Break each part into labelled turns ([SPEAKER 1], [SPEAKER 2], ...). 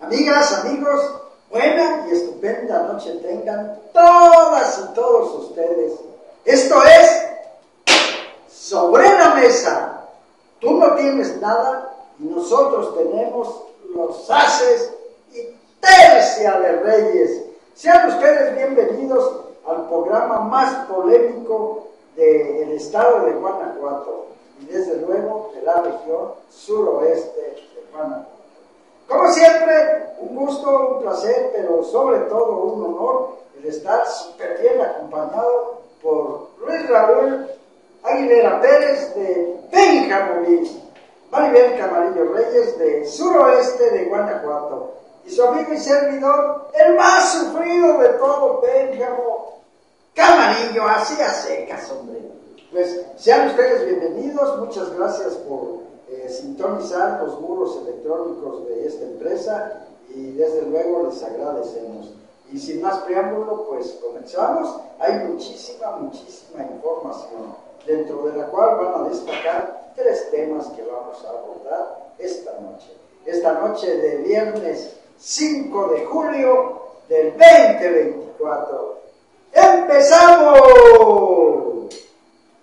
[SPEAKER 1] Amigas, amigos, buena y estupenda noche tengan todas y todos ustedes. Esto es sobre la mesa. Tú no tienes nada y nosotros tenemos los haces y tercia de reyes. Sean ustedes bienvenidos al programa más polémico del estado de Guanajuato y desde luego de la región suroeste de Guanajuato. Como siempre, un gusto, un placer, pero sobre todo un honor el estar súper bien acompañado por Luis Raúl Aguilera Pérez de Benjamín, Maribel Camarillo Reyes de suroeste de Guanajuato y su amigo y servidor, el más sufrido de todo Benjamín, Camarillo, así a secas, hombre. Pues sean ustedes bienvenidos, muchas gracias por eh, sintonizar los muros electrónicos de esta empresa y desde luego les agradecemos. Y sin más preámbulo, pues comenzamos. Hay muchísima, muchísima información, dentro de la cual van a destacar tres temas que vamos a abordar esta noche. Esta noche de viernes 5 de julio del 2024. ¡Empezamos!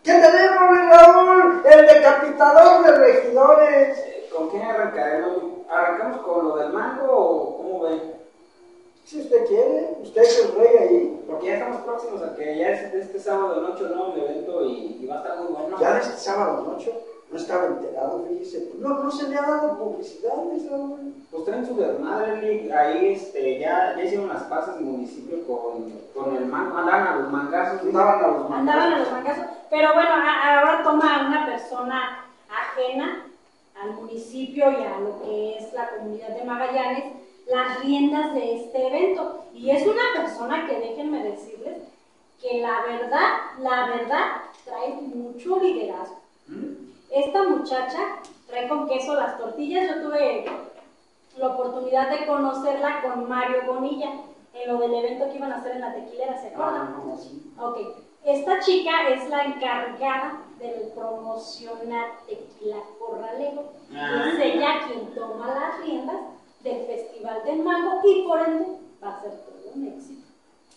[SPEAKER 1] ¿Qué tenemos, Raúl? El decapitador de regidores.
[SPEAKER 2] ¿Con quién arrancaremos? ¿Arrancamos con lo del mango o cómo ven?
[SPEAKER 1] Si usted quiere, usted es el rey ahí.
[SPEAKER 2] Porque ya estamos próximos a que ya es este sábado de noche ¿no? un evento y, y, va a estar muy bueno.
[SPEAKER 1] Ya de este sábado de noche no estaba enterado, fíjese. No, no se le ha dado publicidad, Raúl.
[SPEAKER 2] Pues traen su desmadre, ahí este, ya, ya hicieron las pasas del municipio con, con el mango, andaban a los mangazos.
[SPEAKER 1] Andaban a los mangazos.
[SPEAKER 3] Andaban a los mangazos. Pero bueno, ahora toma una persona ajena al municipio y a lo que es la comunidad de Magallanes las riendas de este evento. Y es una persona que déjenme decirles que la verdad, la verdad, trae mucho liderazgo. Esta muchacha trae con queso las tortillas. Yo tuve la oportunidad de conocerla con Mario Bonilla en lo del evento que iban a hacer en la tequilera, ¿se acuerdan?
[SPEAKER 1] Ah,
[SPEAKER 3] Ok. Esta chica es la encargada del promocionar Tequila Corralejo.
[SPEAKER 2] Ah.
[SPEAKER 3] Es ella quien toma las riendas del Festival del Mango y por ende va a ser todo un éxito.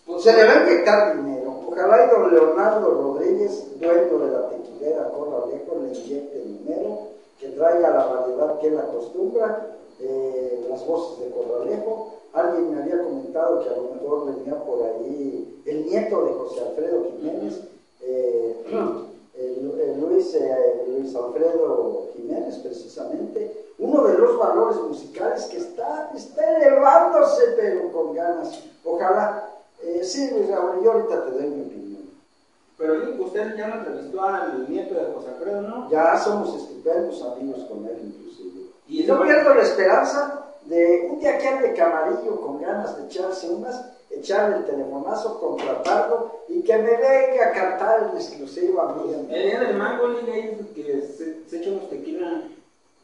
[SPEAKER 1] Pues se le va a inyectar dinero. Ojalá y don Leonardo Rodríguez, dueño de la tequilera Corralejo, le inyecte dinero, que traiga la variedad que él acostumbra, eh, las voces de Corralejo. Alguien me había comentado que a lo mejor venía por ahí el nieto de José Alfredo Jiménez, eh, el Luis, eh, Luis Alfredo Jiménez precisamente, uno de los valores musicales que está, está elevándose pero con ganas. Ojalá, eh, sí Raúl, yo ahorita te doy mi opinión.
[SPEAKER 2] Pero usted ya no entrevistó al nieto de José Alfredo, ¿no?
[SPEAKER 1] Ya somos estupendos amigos con él inclusive.
[SPEAKER 2] Y
[SPEAKER 1] no
[SPEAKER 2] ese-
[SPEAKER 1] pierdo la esperanza de un día que ande camarillo con ganas de echarse unas, echarle el telefonazo, contratarlo y que me venga a cantar en exclusiva a mí.
[SPEAKER 2] El día del mango, ahí que se, se echa unos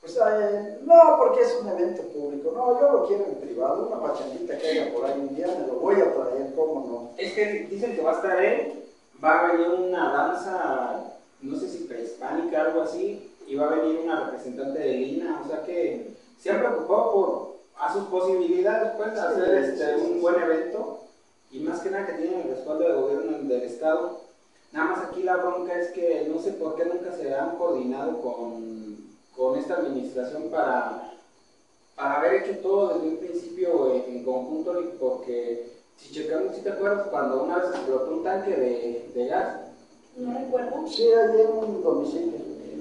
[SPEAKER 2] tequila.
[SPEAKER 1] Pues eh, no, porque es un evento público. No, yo lo quiero en privado. Una pachanita que haya por ahí un día me lo voy a traer, ¿cómo no?
[SPEAKER 2] Es que dicen que va a estar él, va a venir una danza, no sé si prehispánica, algo así, y va a venir una representante de Lina, o sea que se ha preocupado por a sus posibilidades pues,
[SPEAKER 1] Sí,
[SPEAKER 2] hacer este, un buen evento, y más que nada que tienen el respaldo del gobierno del estado. Nada más aquí la bronca es que no sé por qué nunca se han coordinado con, con esta administración para, para haber hecho todo desde un principio en, en conjunto, porque si checamos, si te acuerdas, cuando una vez explotó un tanque de, de gas,
[SPEAKER 3] No recuerdo.
[SPEAKER 1] Sí, ahí en un domicilio.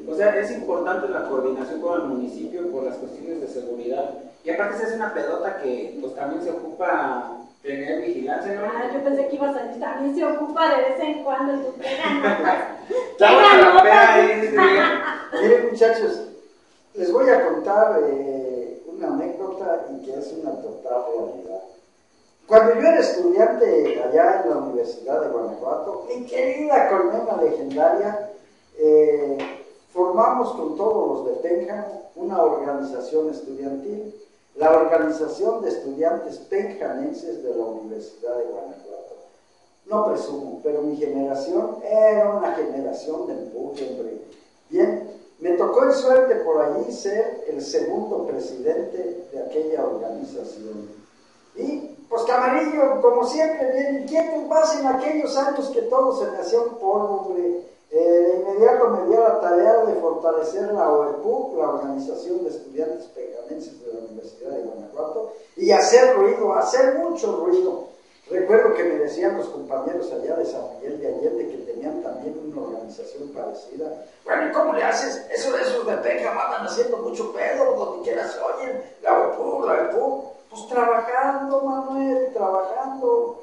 [SPEAKER 2] o sea, es importante la coordinación con el municipio por las cuestiones de seguridad. Y aparte se hace una pedota que pues también se ocupa tener vigilancia, ¿no?
[SPEAKER 3] Ah, yo pensé que ibas a decir, también se ocupa de vez en cuando y tú pegas notas.
[SPEAKER 2] Estaba
[SPEAKER 3] Pega
[SPEAKER 2] la ahí.
[SPEAKER 1] Miren muchachos, les voy a contar eh, una anécdota y que es una total realidad. Cuando yo era estudiante allá en la Universidad de Guanajuato, mi querida colmena legendaria, eh, formamos con todos los de Pénjamo una organización estudiantil, la Organización de Estudiantes Penjanenses de la Universidad de Guanajuato. No presumo, pero mi generación era una generación de empuje. Bien, Me tocó en suerte por allí ser el segundo presidente de aquella organización. Y pues Camarillo, como siempre, bien inquieto, más en aquellos años que todo se me hacía un. Eh, de inmediato me dio la tarea de fortalecer la OEPU, la Organización de Estudiantes Pergamenses de la Universidad de Guanajuato, y hacer ruido, hacer mucho ruido. Recuerdo que me decían los compañeros allá de San Miguel de Allende que tenían también una organización parecida. Bueno, ¿y cómo le haces? Eso, esos de Pénjamo andan haciendo mucho pedo, donde quiera se oyen, la OEPU, la OEPU. Pues trabajando, Manuel, trabajando.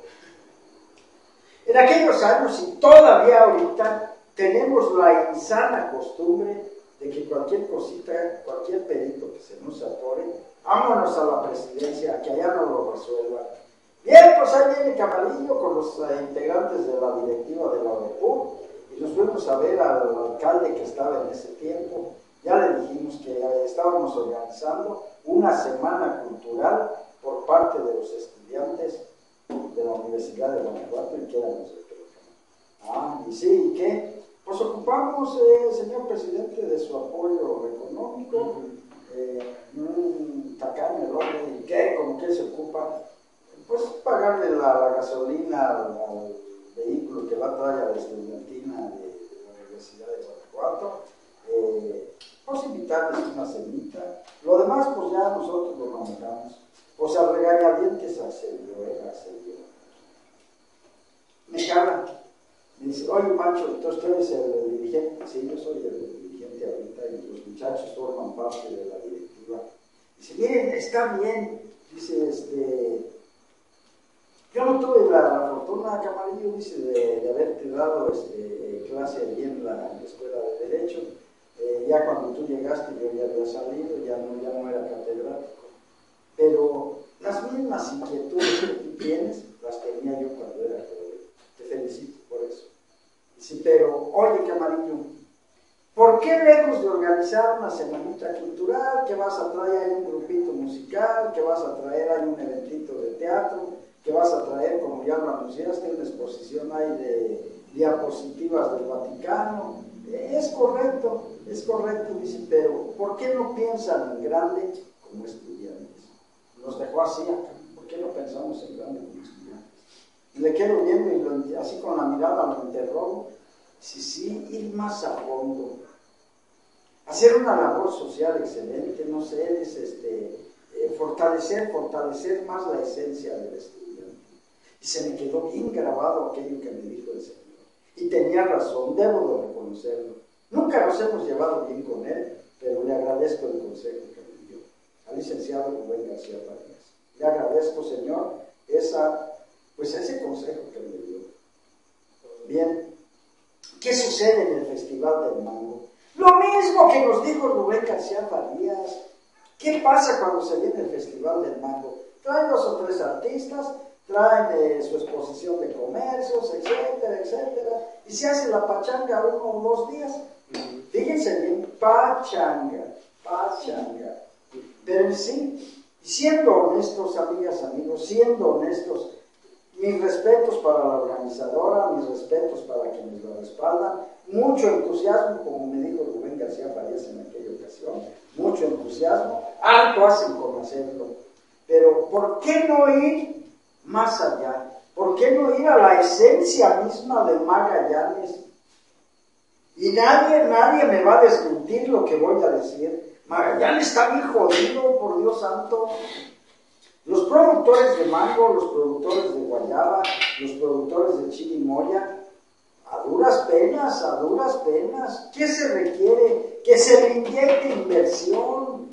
[SPEAKER 1] En aquellos años y todavía ahorita tenemos la insana costumbre de que cualquier cosita, cualquier perito que se nos atore, vámonos a la presidencia, que allá no lo resuelva. Bien, pues ahí viene Camarillo con los eh, integrantes de la directiva de la OEPU y nos fuimos a ver al alcalde que estaba en ese tiempo. Ya le dijimos que estábamos organizando una semana cultural por parte de los estudiantes de la Universidad de Guanajuato y que éramos de Ah, y sí, ¿y qué? Pues ocupamos, eh, señor presidente, de su apoyo económico, eh, un tacaño, el ¿y qué? ¿Con qué se ocupa? Pues pagarle la, gasolina al, vehículo que va a traer a la estudiantina de, la Universidad de Guanajuato, eh, pues invitarles una cenita. Lo demás, pues ya nosotros lo manejamos. O sea, regañadientes accedió, él accedió. Me llama, me dice, oye Pancho, entonces tú eres el dirigente. Sí, yo soy el dirigente ahorita y los muchachos forman parte de la directiva. Dice, miren, está bien. Dice, este, yo no tuve la, fortuna, Camarillo, dice, de, de haberte dado este, clase allí en la, escuela de Derecho. Eh, ya cuando tú llegaste yo ya había salido, ya no, ya no era catedrático. Pero las mismas inquietudes que tú tienes, las tenía yo cuando era joven. Te felicito por eso. Dice, pero, oye, Camarillo, ¿por qué lejos de organizar una semanita cultural, que vas a traer un grupito musical, que vas a traer ahí un eventito de teatro, que vas a traer, como ya lo anunciaste, una exposición ahí de diapositivas del Vaticano. Es correcto, es correcto, dice, pero ¿por qué no piensan en grande como estudiantes? Nos dejó así acá, ¿por qué no pensamos en grande como estudiantes? Le quedo viendo y así con la mirada lo interrogo, si sí, ir más a fondo, hacer una labor social excelente, no sé, es este, eh, fortalecer, fortalecer más la esencia del estudio. Y se me quedó bien grabado aquello que me dijo el Señor. Y tenía razón, debo de reconocerlo. Nunca nos hemos llevado bien con él, pero le agradezco el consejo que me dio. Al licenciado Rubén García Vargas. Le agradezco, Señor, esa, pues ese consejo que me dio. Bien, ¿qué sucede en el Festival del Mango? Lo mismo que nos dijo Rubén García Farías. ¿Qué pasa cuando se viene el Festival del Mango? Trae dos o tres artistas, traen su exposición de comercios, etcétera, etcétera, y se hace la pachanga uno o dos días. Fíjense bien, pachanga, pachanga. Pero sí, siendo honestos, amigas, amigos, siendo honestos, mis respetos para la organizadora, mis respetos para quienes la respaldan, mucho entusiasmo, como me dijo Rubén García Farías en aquella ocasión, mucho entusiasmo, algo hacen con hacerlo. Pero ¿por qué no ir más allá. ¿Por qué no ir a la esencia misma de Magallanes? Y nadie, nadie me va a desmentir lo que voy a decir. Magallanes está bien jodido, por Dios santo. Los productores de mango, los productores de guayaba, los productores de chirimoya, a duras penas, a duras penas. ¿Qué se requiere? Que se le inyecte inversión.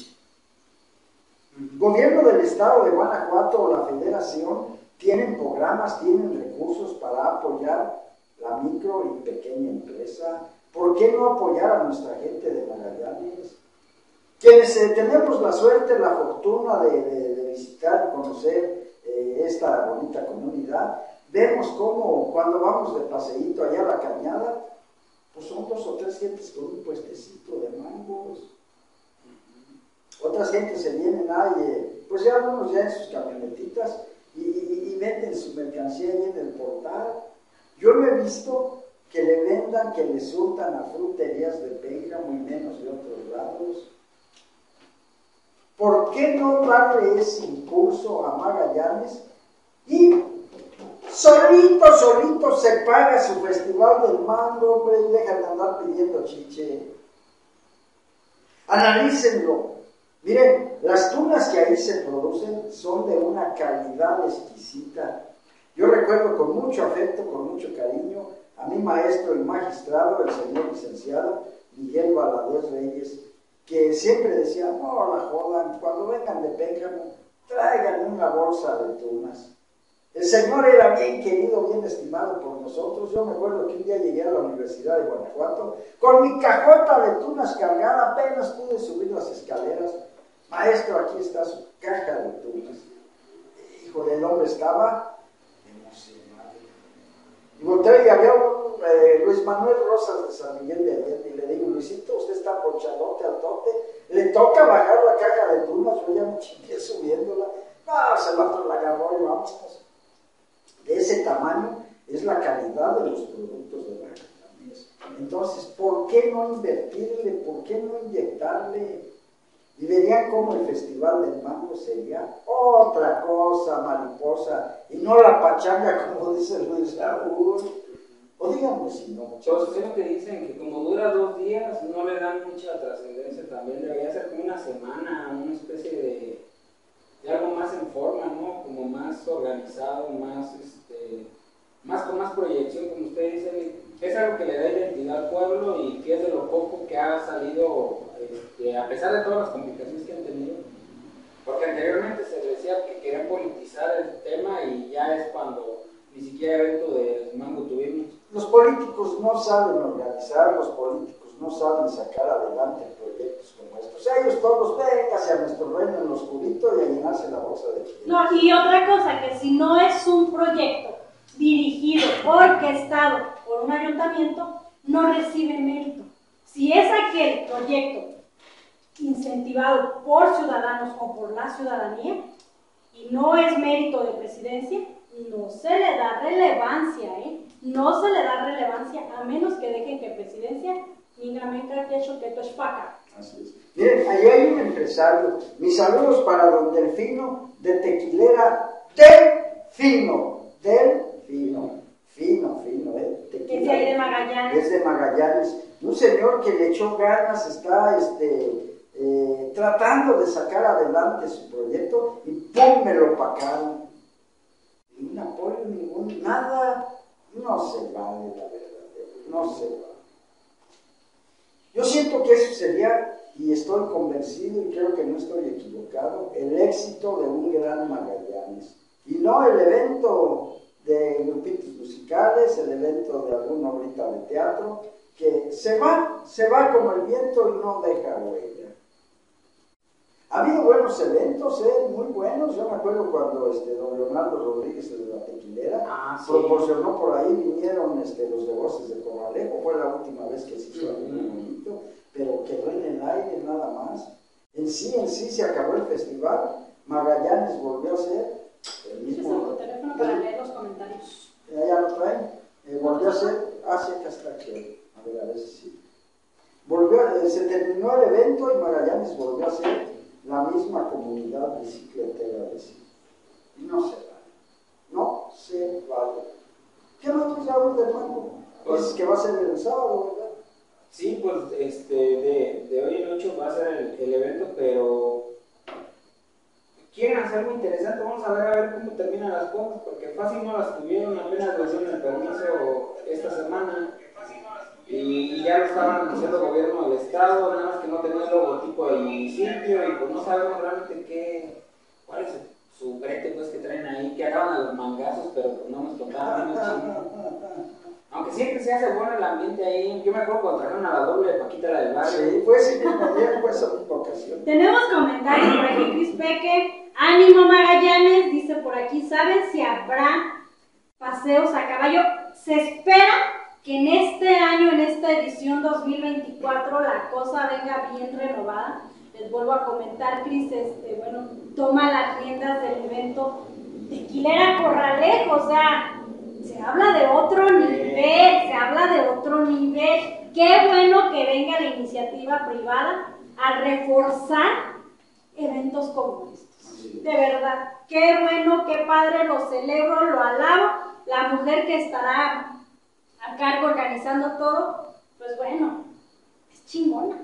[SPEAKER 1] Gobierno del Estado de Guanajuato o la Federación tienen programas, tienen recursos para apoyar la micro y pequeña empresa. ¿Por qué no apoyar a nuestra gente de Magallanes? Quienes eh, tenemos la suerte, la fortuna de, visitar y conocer eh, esta bonita comunidad, vemos cómo cuando vamos de paseíto allá a la cañada, pues son dos o tres gentes con un puestecito de mangos. Otras gentes se vienen ahí, eh, pues ya algunos ya en sus camionetitas y, venden su mercancía ahí en el portal. Yo lo he visto que le vendan, que le surtan a fruterías de Pénjamo muy menos de otros lados. ¿Por qué no darle ese impulso a Magallanes y solito, solito se paga su festival del mango, hombre, y deja de andar pidiendo chiche? Analícenlo. Miren, las tunas que ahí se producen son de una calidad exquisita. Yo recuerdo con mucho afecto, con mucho cariño, a mi maestro y magistrado, el señor licenciado Miguel Valadez Reyes, que siempre decía, no la jodan, cuando vengan de Pénjamo, traigan una bolsa de tunas. El Señor era bien querido, bien estimado por nosotros. Yo me acuerdo que un día llegué a la Universidad de Guanajuato con mi cajota de tunas cargada, apenas pude subir las escaleras. Maestro, aquí está su caja de tunas. Hijo del hombre estaba emocionado. Y volteé y había un eh, Luis Manuel Rosas de San Miguel de Allende y le digo, Luisito, usted está pochadote al tote, le toca bajar la caja de tunas, yo ya me chingué subiéndola. No, se la, la agarró y vamos de ese tamaño es la calidad de los productos de la Entonces, ¿por qué no invertirle? ¿Por qué no inyectarle? Y verían cómo el Festival del Mango sería otra cosa, mariposa, y no la pachanga, como dice Luis Raúl. O díganme si no.
[SPEAKER 2] Muchachos, lo que dicen, que como dura dos días, no le dan mucha trascendencia también. Debería ser como una semana, una especie de, de algo más en forma, ¿no? Como más organizado, más más con más proyección, como usted dice, es algo que le da identidad al pueblo y que es de lo poco que ha salido, este, a pesar de todas las complicaciones que han tenido. Porque anteriormente se decía que querían politizar el tema y ya es cuando ni siquiera evento de mango tuvimos.
[SPEAKER 1] Los políticos no saben organizar, los políticos no saben sacar adelante proyectos como estos. Ellos todos vengan hacia nuestro reino en lo oscurito y a llenarse la bolsa de
[SPEAKER 3] No, y otra cosa, que si no es un proyecto dirigido, orquestado por un ayuntamiento, no recibe mérito. Si es aquel proyecto incentivado por ciudadanos o por la ciudadanía y no es mérito de presidencia, no se le da relevancia, ¿eh? No se le da relevancia a menos que dejen que presidencia hecho que es paca.
[SPEAKER 1] Así es. Miren, ahí hay un empresario. Mis saludos para don Delfino de Tequilera Delfino. Del fino, fino, fino, ¿eh?
[SPEAKER 3] es de Magallanes.
[SPEAKER 1] Es de Magallanes. Un señor que le echó ganas, está este, eh, tratando de sacar adelante su proyecto y ¡pum! me lo pacaron. Ningún apoyo, ningún, nada. No se vale, la verdad, no se vale. Yo siento que eso sería, y estoy convencido y creo que no estoy equivocado, el éxito de un gran Magallanes. Y no el evento de grupitos musicales, el evento de alguna obrita de teatro, que se va, se va como el viento y no deja huella. Ha habido buenos eventos, ¿eh? muy buenos. Yo me acuerdo cuando este, don Leonardo Rodríguez de la Tequilera ah, proporcionó por ahí, vinieron este, los de Voces de Corralejo, fue la última vez que se hizo algo bonito, pero quedó en el aire nada más. En sí, en sí se acabó el festival, Magallanes volvió a ser
[SPEAKER 3] el mismo. teléfono para leer los comentarios.
[SPEAKER 1] Ya, lo traen. Eh, volvió a ser, hacia ah, hasta que, a ver, a ver si. Volvió, eh, se terminó el evento y Magallanes volvió a ser la misma comunidad bicicletera de sí. Y no se vale. No se vale. ¿Qué más del mango? Pues que va a ser el sábado, ¿verdad?
[SPEAKER 2] Sí, pues este, de, de hoy en ocho va a ser el, el evento, pero quieren hacer algo interesante, vamos a ver a ver cómo terminan las cosas, porque fácil no las tuvieron, apenas les dieron el permiso esta semana y ya lo estaban el gobierno del estado, nada más que no tenía el logotipo del municipio y pues no sabemos realmente qué, cuál es su brete pues que traen ahí, que acaban a los mangazos, pero pues no nos tocaban, Aunque siempre se hace bueno el ambiente ahí. Yo me acuerdo cuando trajeron a la doble de Paquita la del barrio.
[SPEAKER 1] Sí, fue ese mismo día, fue esa misma ocasión.
[SPEAKER 3] Tenemos comentarios por aquí, Cris Peque. Ánimo Magallanes, dice por aquí, ¿saben si habrá paseos a caballo? Se espera que en este año, en esta edición 2024, la cosa venga bien renovada. Les vuelvo a comentar, Cris, este, bueno, toma las riendas del evento Tequilera Corralejo, o sea, Se habla de otro nivel, se habla de otro nivel. Qué bueno que venga la iniciativa privada a reforzar eventos como estos. De verdad, qué bueno, qué padre, lo celebro, lo alabo. La mujer que estará a cargo organizando todo, pues bueno, es chingona.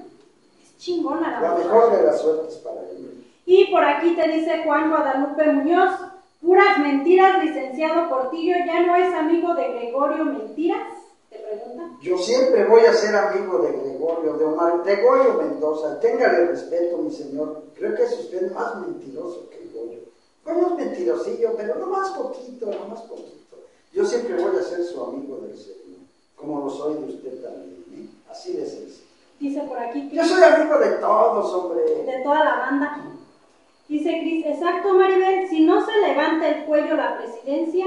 [SPEAKER 3] Es chingona la,
[SPEAKER 1] La
[SPEAKER 3] mujer.
[SPEAKER 1] mejor de las suertes para ella.
[SPEAKER 3] Y por aquí te dice Juan Guadalupe Muñoz, puras mentiras, licenciado Portillo, ¿ya no es amigo de Gregorio Mentiras? Te pregunta.
[SPEAKER 1] Yo siempre voy a ser amigo de Gregorio, de Omar, Gregorio Mendoza. Téngale respeto, mi señor. Creo que es usted más mentiroso que Goyo. Goyo es mentirosillo, pero no más poquito, no más poquito. Yo siempre voy a ser su amigo del Señor, como lo soy de usted también. ¿eh? Así de sencillo.
[SPEAKER 3] Dice por aquí
[SPEAKER 1] Yo soy amigo de todos, hombre.
[SPEAKER 3] de toda la banda. Dice Cris, exacto Maribel, si no se levanta el cuello la presidencia,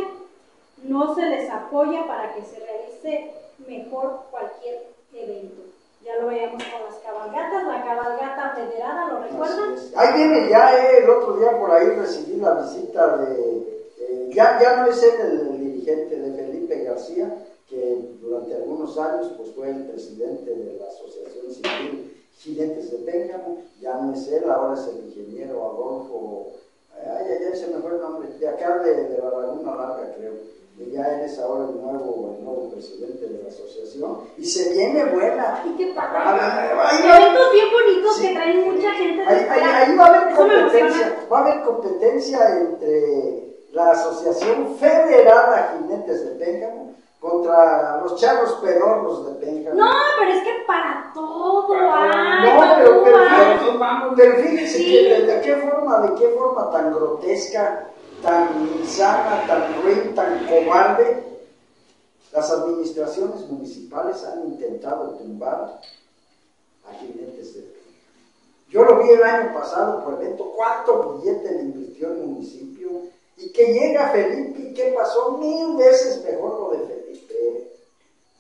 [SPEAKER 3] no se les apoya para que se realice mejor cualquier evento. Ya lo veíamos con las cabalgatas, la cabalgata federada, ¿lo recuerdan?
[SPEAKER 1] Ahí viene ya, eh, el otro día por ahí recibí la visita de, eh, ya, ya no es él el, el dirigente de Felipe García, que durante algunos años pues, fue el presidente de la Asociación Civil Jinetes de Pénjamo, ya no es él, ahora es el ingeniero Adolfo, ay, ay, ay, se me fue el nombre, de acá de, de la Laguna Larga creo, y ya él es ahora el nuevo, el nuevo presidente de la asociación, y se viene buena.
[SPEAKER 3] Y qué padre.
[SPEAKER 1] Ahí va-
[SPEAKER 3] Eventos bien bonitos
[SPEAKER 1] Sí.
[SPEAKER 3] que traen mucha gente de
[SPEAKER 1] Ahí, ahí- ahí va a haber competencia, va a haber competencia entre la Asociación Federada Jinetes de Pénjamo contra los charros pedorros de Pénjamo.
[SPEAKER 3] No, pero es que para todo hay,
[SPEAKER 1] No, pero- pero-.
[SPEAKER 2] Pero
[SPEAKER 1] fíjense
[SPEAKER 3] Sí.
[SPEAKER 1] que de, de qué forma, de qué forma tan grotesca, tan insana, tan ruin, tan cobarde, las administraciones municipales han intentado tumbar a jinetes de Pénjamo. Yo lo vi el año pasado por evento, cuánto billete le invirtió el municipio y que llega Felipe y qué pasó mil veces mejor lo de Felipe.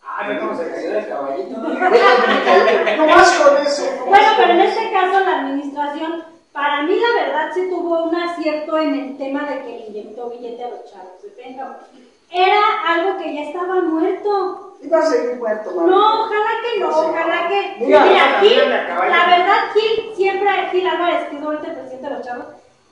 [SPEAKER 2] Ah, no, se cayó del caballito. ¿no?
[SPEAKER 1] No más con eso. no
[SPEAKER 3] Bueno, pero en este caso la administración, para mí la verdad sí tuvo un acierto en el tema de que le inyectó billete a los chavos de Pénjamo. Era algo que ya estaba muerto.
[SPEAKER 1] Va a seguir muerto.
[SPEAKER 3] No, ojalá que no, ojalá que...
[SPEAKER 1] Mira,
[SPEAKER 3] Mira, Gil, la verdad, Gil, siempre, Gil Álvarez, que es ahorita el presidente de los chavos,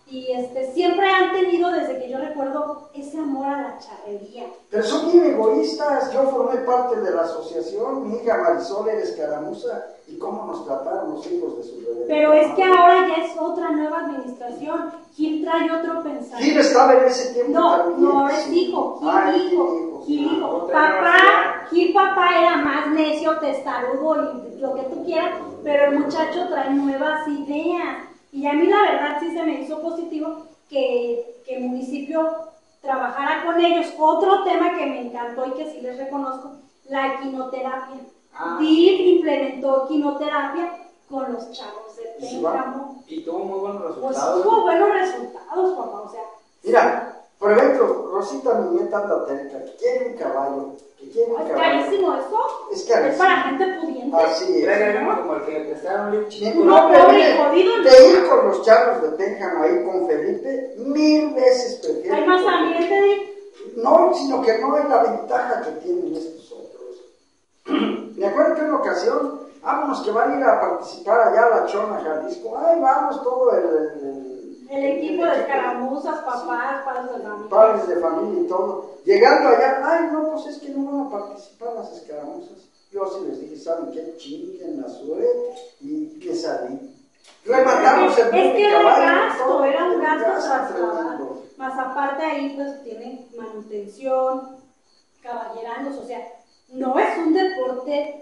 [SPEAKER 3] y este, siempre han tenido, desde que yo recuerdo, ese amor a la charrería.
[SPEAKER 1] Pero son bien egoístas. Yo formé parte de la asociación. Mi hija Marisol era escaramuza. ¿Y cómo nos trataron los hijos de su reverendo
[SPEAKER 3] Pero es que ahora ya es otra nueva administración. Gil trae otro pensamiento.
[SPEAKER 1] Gil estaba en ese tiempo
[SPEAKER 3] No,
[SPEAKER 1] también.
[SPEAKER 3] no, ahora es hijo, Gil
[SPEAKER 1] Ah,
[SPEAKER 3] hijo. Gil Papá, Gil papá era más necio, testarudo y lo que tú quieras, pero el muchacho trae nuevas ideas. Y a mí la verdad sí se me hizo positivo que, que el municipio trabajara con ellos. Otro tema que me encantó y que sí les reconozco, la equinoterapia.
[SPEAKER 2] Ah.
[SPEAKER 3] Gil implementó equinoterapia con los chavos de. Pénjamo.
[SPEAKER 2] Y tuvo muy buenos
[SPEAKER 3] Pues
[SPEAKER 2] resultados.
[SPEAKER 3] tuvo buenos resultados, papá, o sea.
[SPEAKER 1] Mira, por ejemplo, Rosita, mi nieta anda terca, que quiere un caballo, que quiere un
[SPEAKER 3] Es
[SPEAKER 1] caballo.
[SPEAKER 3] carísimo eso.
[SPEAKER 1] Es
[SPEAKER 3] Es
[SPEAKER 1] carísimo.
[SPEAKER 3] para gente pudiente.
[SPEAKER 1] Así es.
[SPEAKER 2] Era como el que le prestaron un chico.
[SPEAKER 3] No, pobre jodido, no.
[SPEAKER 1] de ir con los charros de Pénjamo ahí con Felipe, mil veces prefiero.
[SPEAKER 3] Hay más ambiente de...
[SPEAKER 1] No, sino que no es la ventaja que tienen estos otros. Me acuerdo que en una ocasión, vámonos que van a ir a participar allá a la Chona, Jalisco. Ay, vamos todo el... el-
[SPEAKER 3] El equipo de escaramuzas, papás, padres de familia.
[SPEAKER 1] padres de familia y todo. Llegando allá, ay, no, pues es que no van a participar las escaramuzas. Yo sí les dije, ¿saben qué? Chinguen la suerte y me salí. Rematamos el
[SPEAKER 3] Es que era
[SPEAKER 1] caballo,
[SPEAKER 3] gasto, era un
[SPEAKER 1] un
[SPEAKER 3] gasto. Más aparte ahí pues tienen manutención, caballerandos, o sea, no es un deporte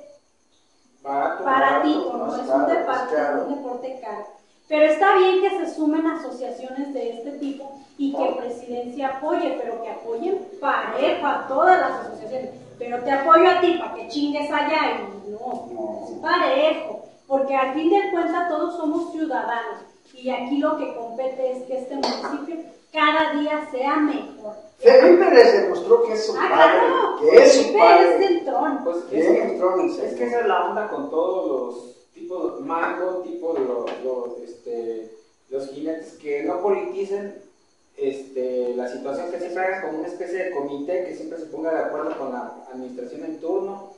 [SPEAKER 2] Barato.
[SPEAKER 3] baratito,
[SPEAKER 1] barato,
[SPEAKER 3] no es
[SPEAKER 1] caro,
[SPEAKER 3] un, deporte,
[SPEAKER 1] caro.
[SPEAKER 3] un deporte caro. Pero está bien que se sumen asociaciones de este tipo y que Presidencia apoye, pero que apoyen parejo a todas las asociaciones. Pero te apoyo a ti para que chingues allá y no,
[SPEAKER 1] No.
[SPEAKER 3] es parejo, porque al fin de cuentas todos somos ciudadanos y aquí lo que compete es que este municipio cada día sea mejor.
[SPEAKER 1] Felipe les demostró que es su
[SPEAKER 3] Ah,
[SPEAKER 1] padre,
[SPEAKER 3] claro,
[SPEAKER 1] que es su
[SPEAKER 3] Felipe
[SPEAKER 1] padre.
[SPEAKER 3] es del trono.
[SPEAKER 2] Pues es,
[SPEAKER 1] entró en
[SPEAKER 2] es
[SPEAKER 1] serio.
[SPEAKER 2] que esa es la onda con todos los tipos, mango, tipo los, los, este, los jinetes que no politicen este, la situación que siempre hagan como una especie de comité que siempre se ponga de acuerdo con la administración en turno.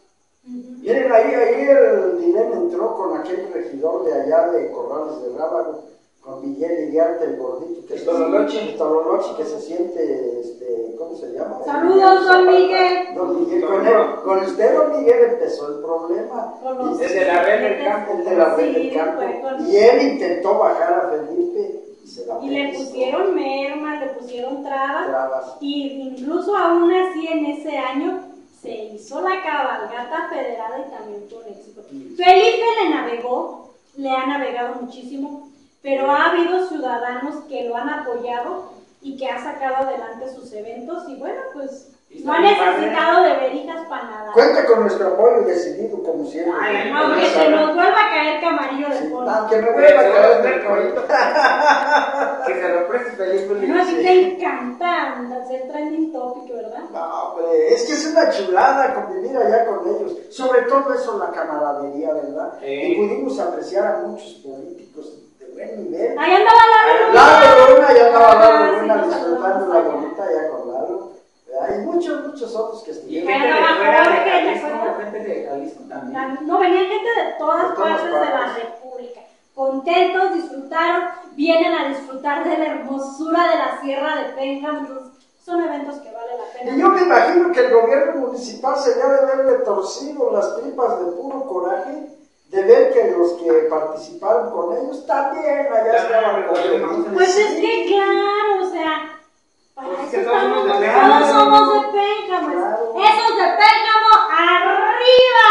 [SPEAKER 1] Miren, ahí, ahí el dilema entró con aquel regidor de allá de Corrales de Rábago, con Miguel Iriarte, el gordito, que
[SPEAKER 2] Tololochi.
[SPEAKER 1] que se siente, este, ¿cómo se llama?
[SPEAKER 3] Saludos, don Miguel.
[SPEAKER 1] Don Miguel, con, él- con usted, don Miguel, empezó el problema.
[SPEAKER 3] Con los-
[SPEAKER 2] El de la red del campo.
[SPEAKER 1] El de la red del campo. Y él intentó bajar a Felipe y se la
[SPEAKER 3] Y le pusieron mermas, le pusieron trabas.
[SPEAKER 1] Trabas.
[SPEAKER 3] Y incluso aún así en ese año se hizo la cabalgata federada y también con éxito. Felipe le navegó, le ha navegado muchísimo, pero ha habido ciudadanos que lo han apoyado y que ha sacado adelante sus eventos y bueno, pues no ha necesitado de verijas para nada.
[SPEAKER 1] Cuenta con nuestro apoyo decidido, como siempre.
[SPEAKER 2] Ay,
[SPEAKER 3] Aunque se nos vuelva a caer camarillo de
[SPEAKER 1] Sí,
[SPEAKER 3] fondo.
[SPEAKER 1] Aunque me vuelva a caer corito.
[SPEAKER 2] Que se lo preste.
[SPEAKER 3] No, a ti te encanta hacer trending topic, ¿verdad?
[SPEAKER 1] No, hombre, es que es una chulada convivir allá con ellos. Sobre todo eso, la camaradería, ¿verdad?
[SPEAKER 2] Sí.
[SPEAKER 1] Y pudimos apreciar a muchos políticos de buen nivel.
[SPEAKER 3] Ahí andaba la
[SPEAKER 1] Luna, ya andaba
[SPEAKER 3] Ah, sí,
[SPEAKER 1] Luna disfrutando la bonita ya con Lalo. Hay muchos, muchos otros que
[SPEAKER 2] Y
[SPEAKER 1] estuvieron.
[SPEAKER 2] gente de
[SPEAKER 3] Pero
[SPEAKER 2] fuera de
[SPEAKER 3] Jorge, ¿te
[SPEAKER 2] Jalisco, gente de Jalisco también.
[SPEAKER 3] No, venía gente de todas
[SPEAKER 1] De todas
[SPEAKER 3] partes de la
[SPEAKER 1] partes.
[SPEAKER 3] República. Contentos, disfrutaron, vienen a disfrutar de la hermosura de la Sierra de Pénjamo. Son eventos que vale la pena.
[SPEAKER 1] Y yo me imagino que el gobierno municipal se debe de haberle torcido las tripas de puro coraje de ver que los que participaron con ellos también allá estaban con
[SPEAKER 3] Pues es que claro, o sea, para
[SPEAKER 2] Pues es
[SPEAKER 3] eso
[SPEAKER 2] que todos
[SPEAKER 3] estamos,
[SPEAKER 2] somos de
[SPEAKER 3] todos
[SPEAKER 2] Pénjamo.
[SPEAKER 3] somos de Pénjamo.
[SPEAKER 1] Claro.
[SPEAKER 3] Esos de Pénjamo, arriba.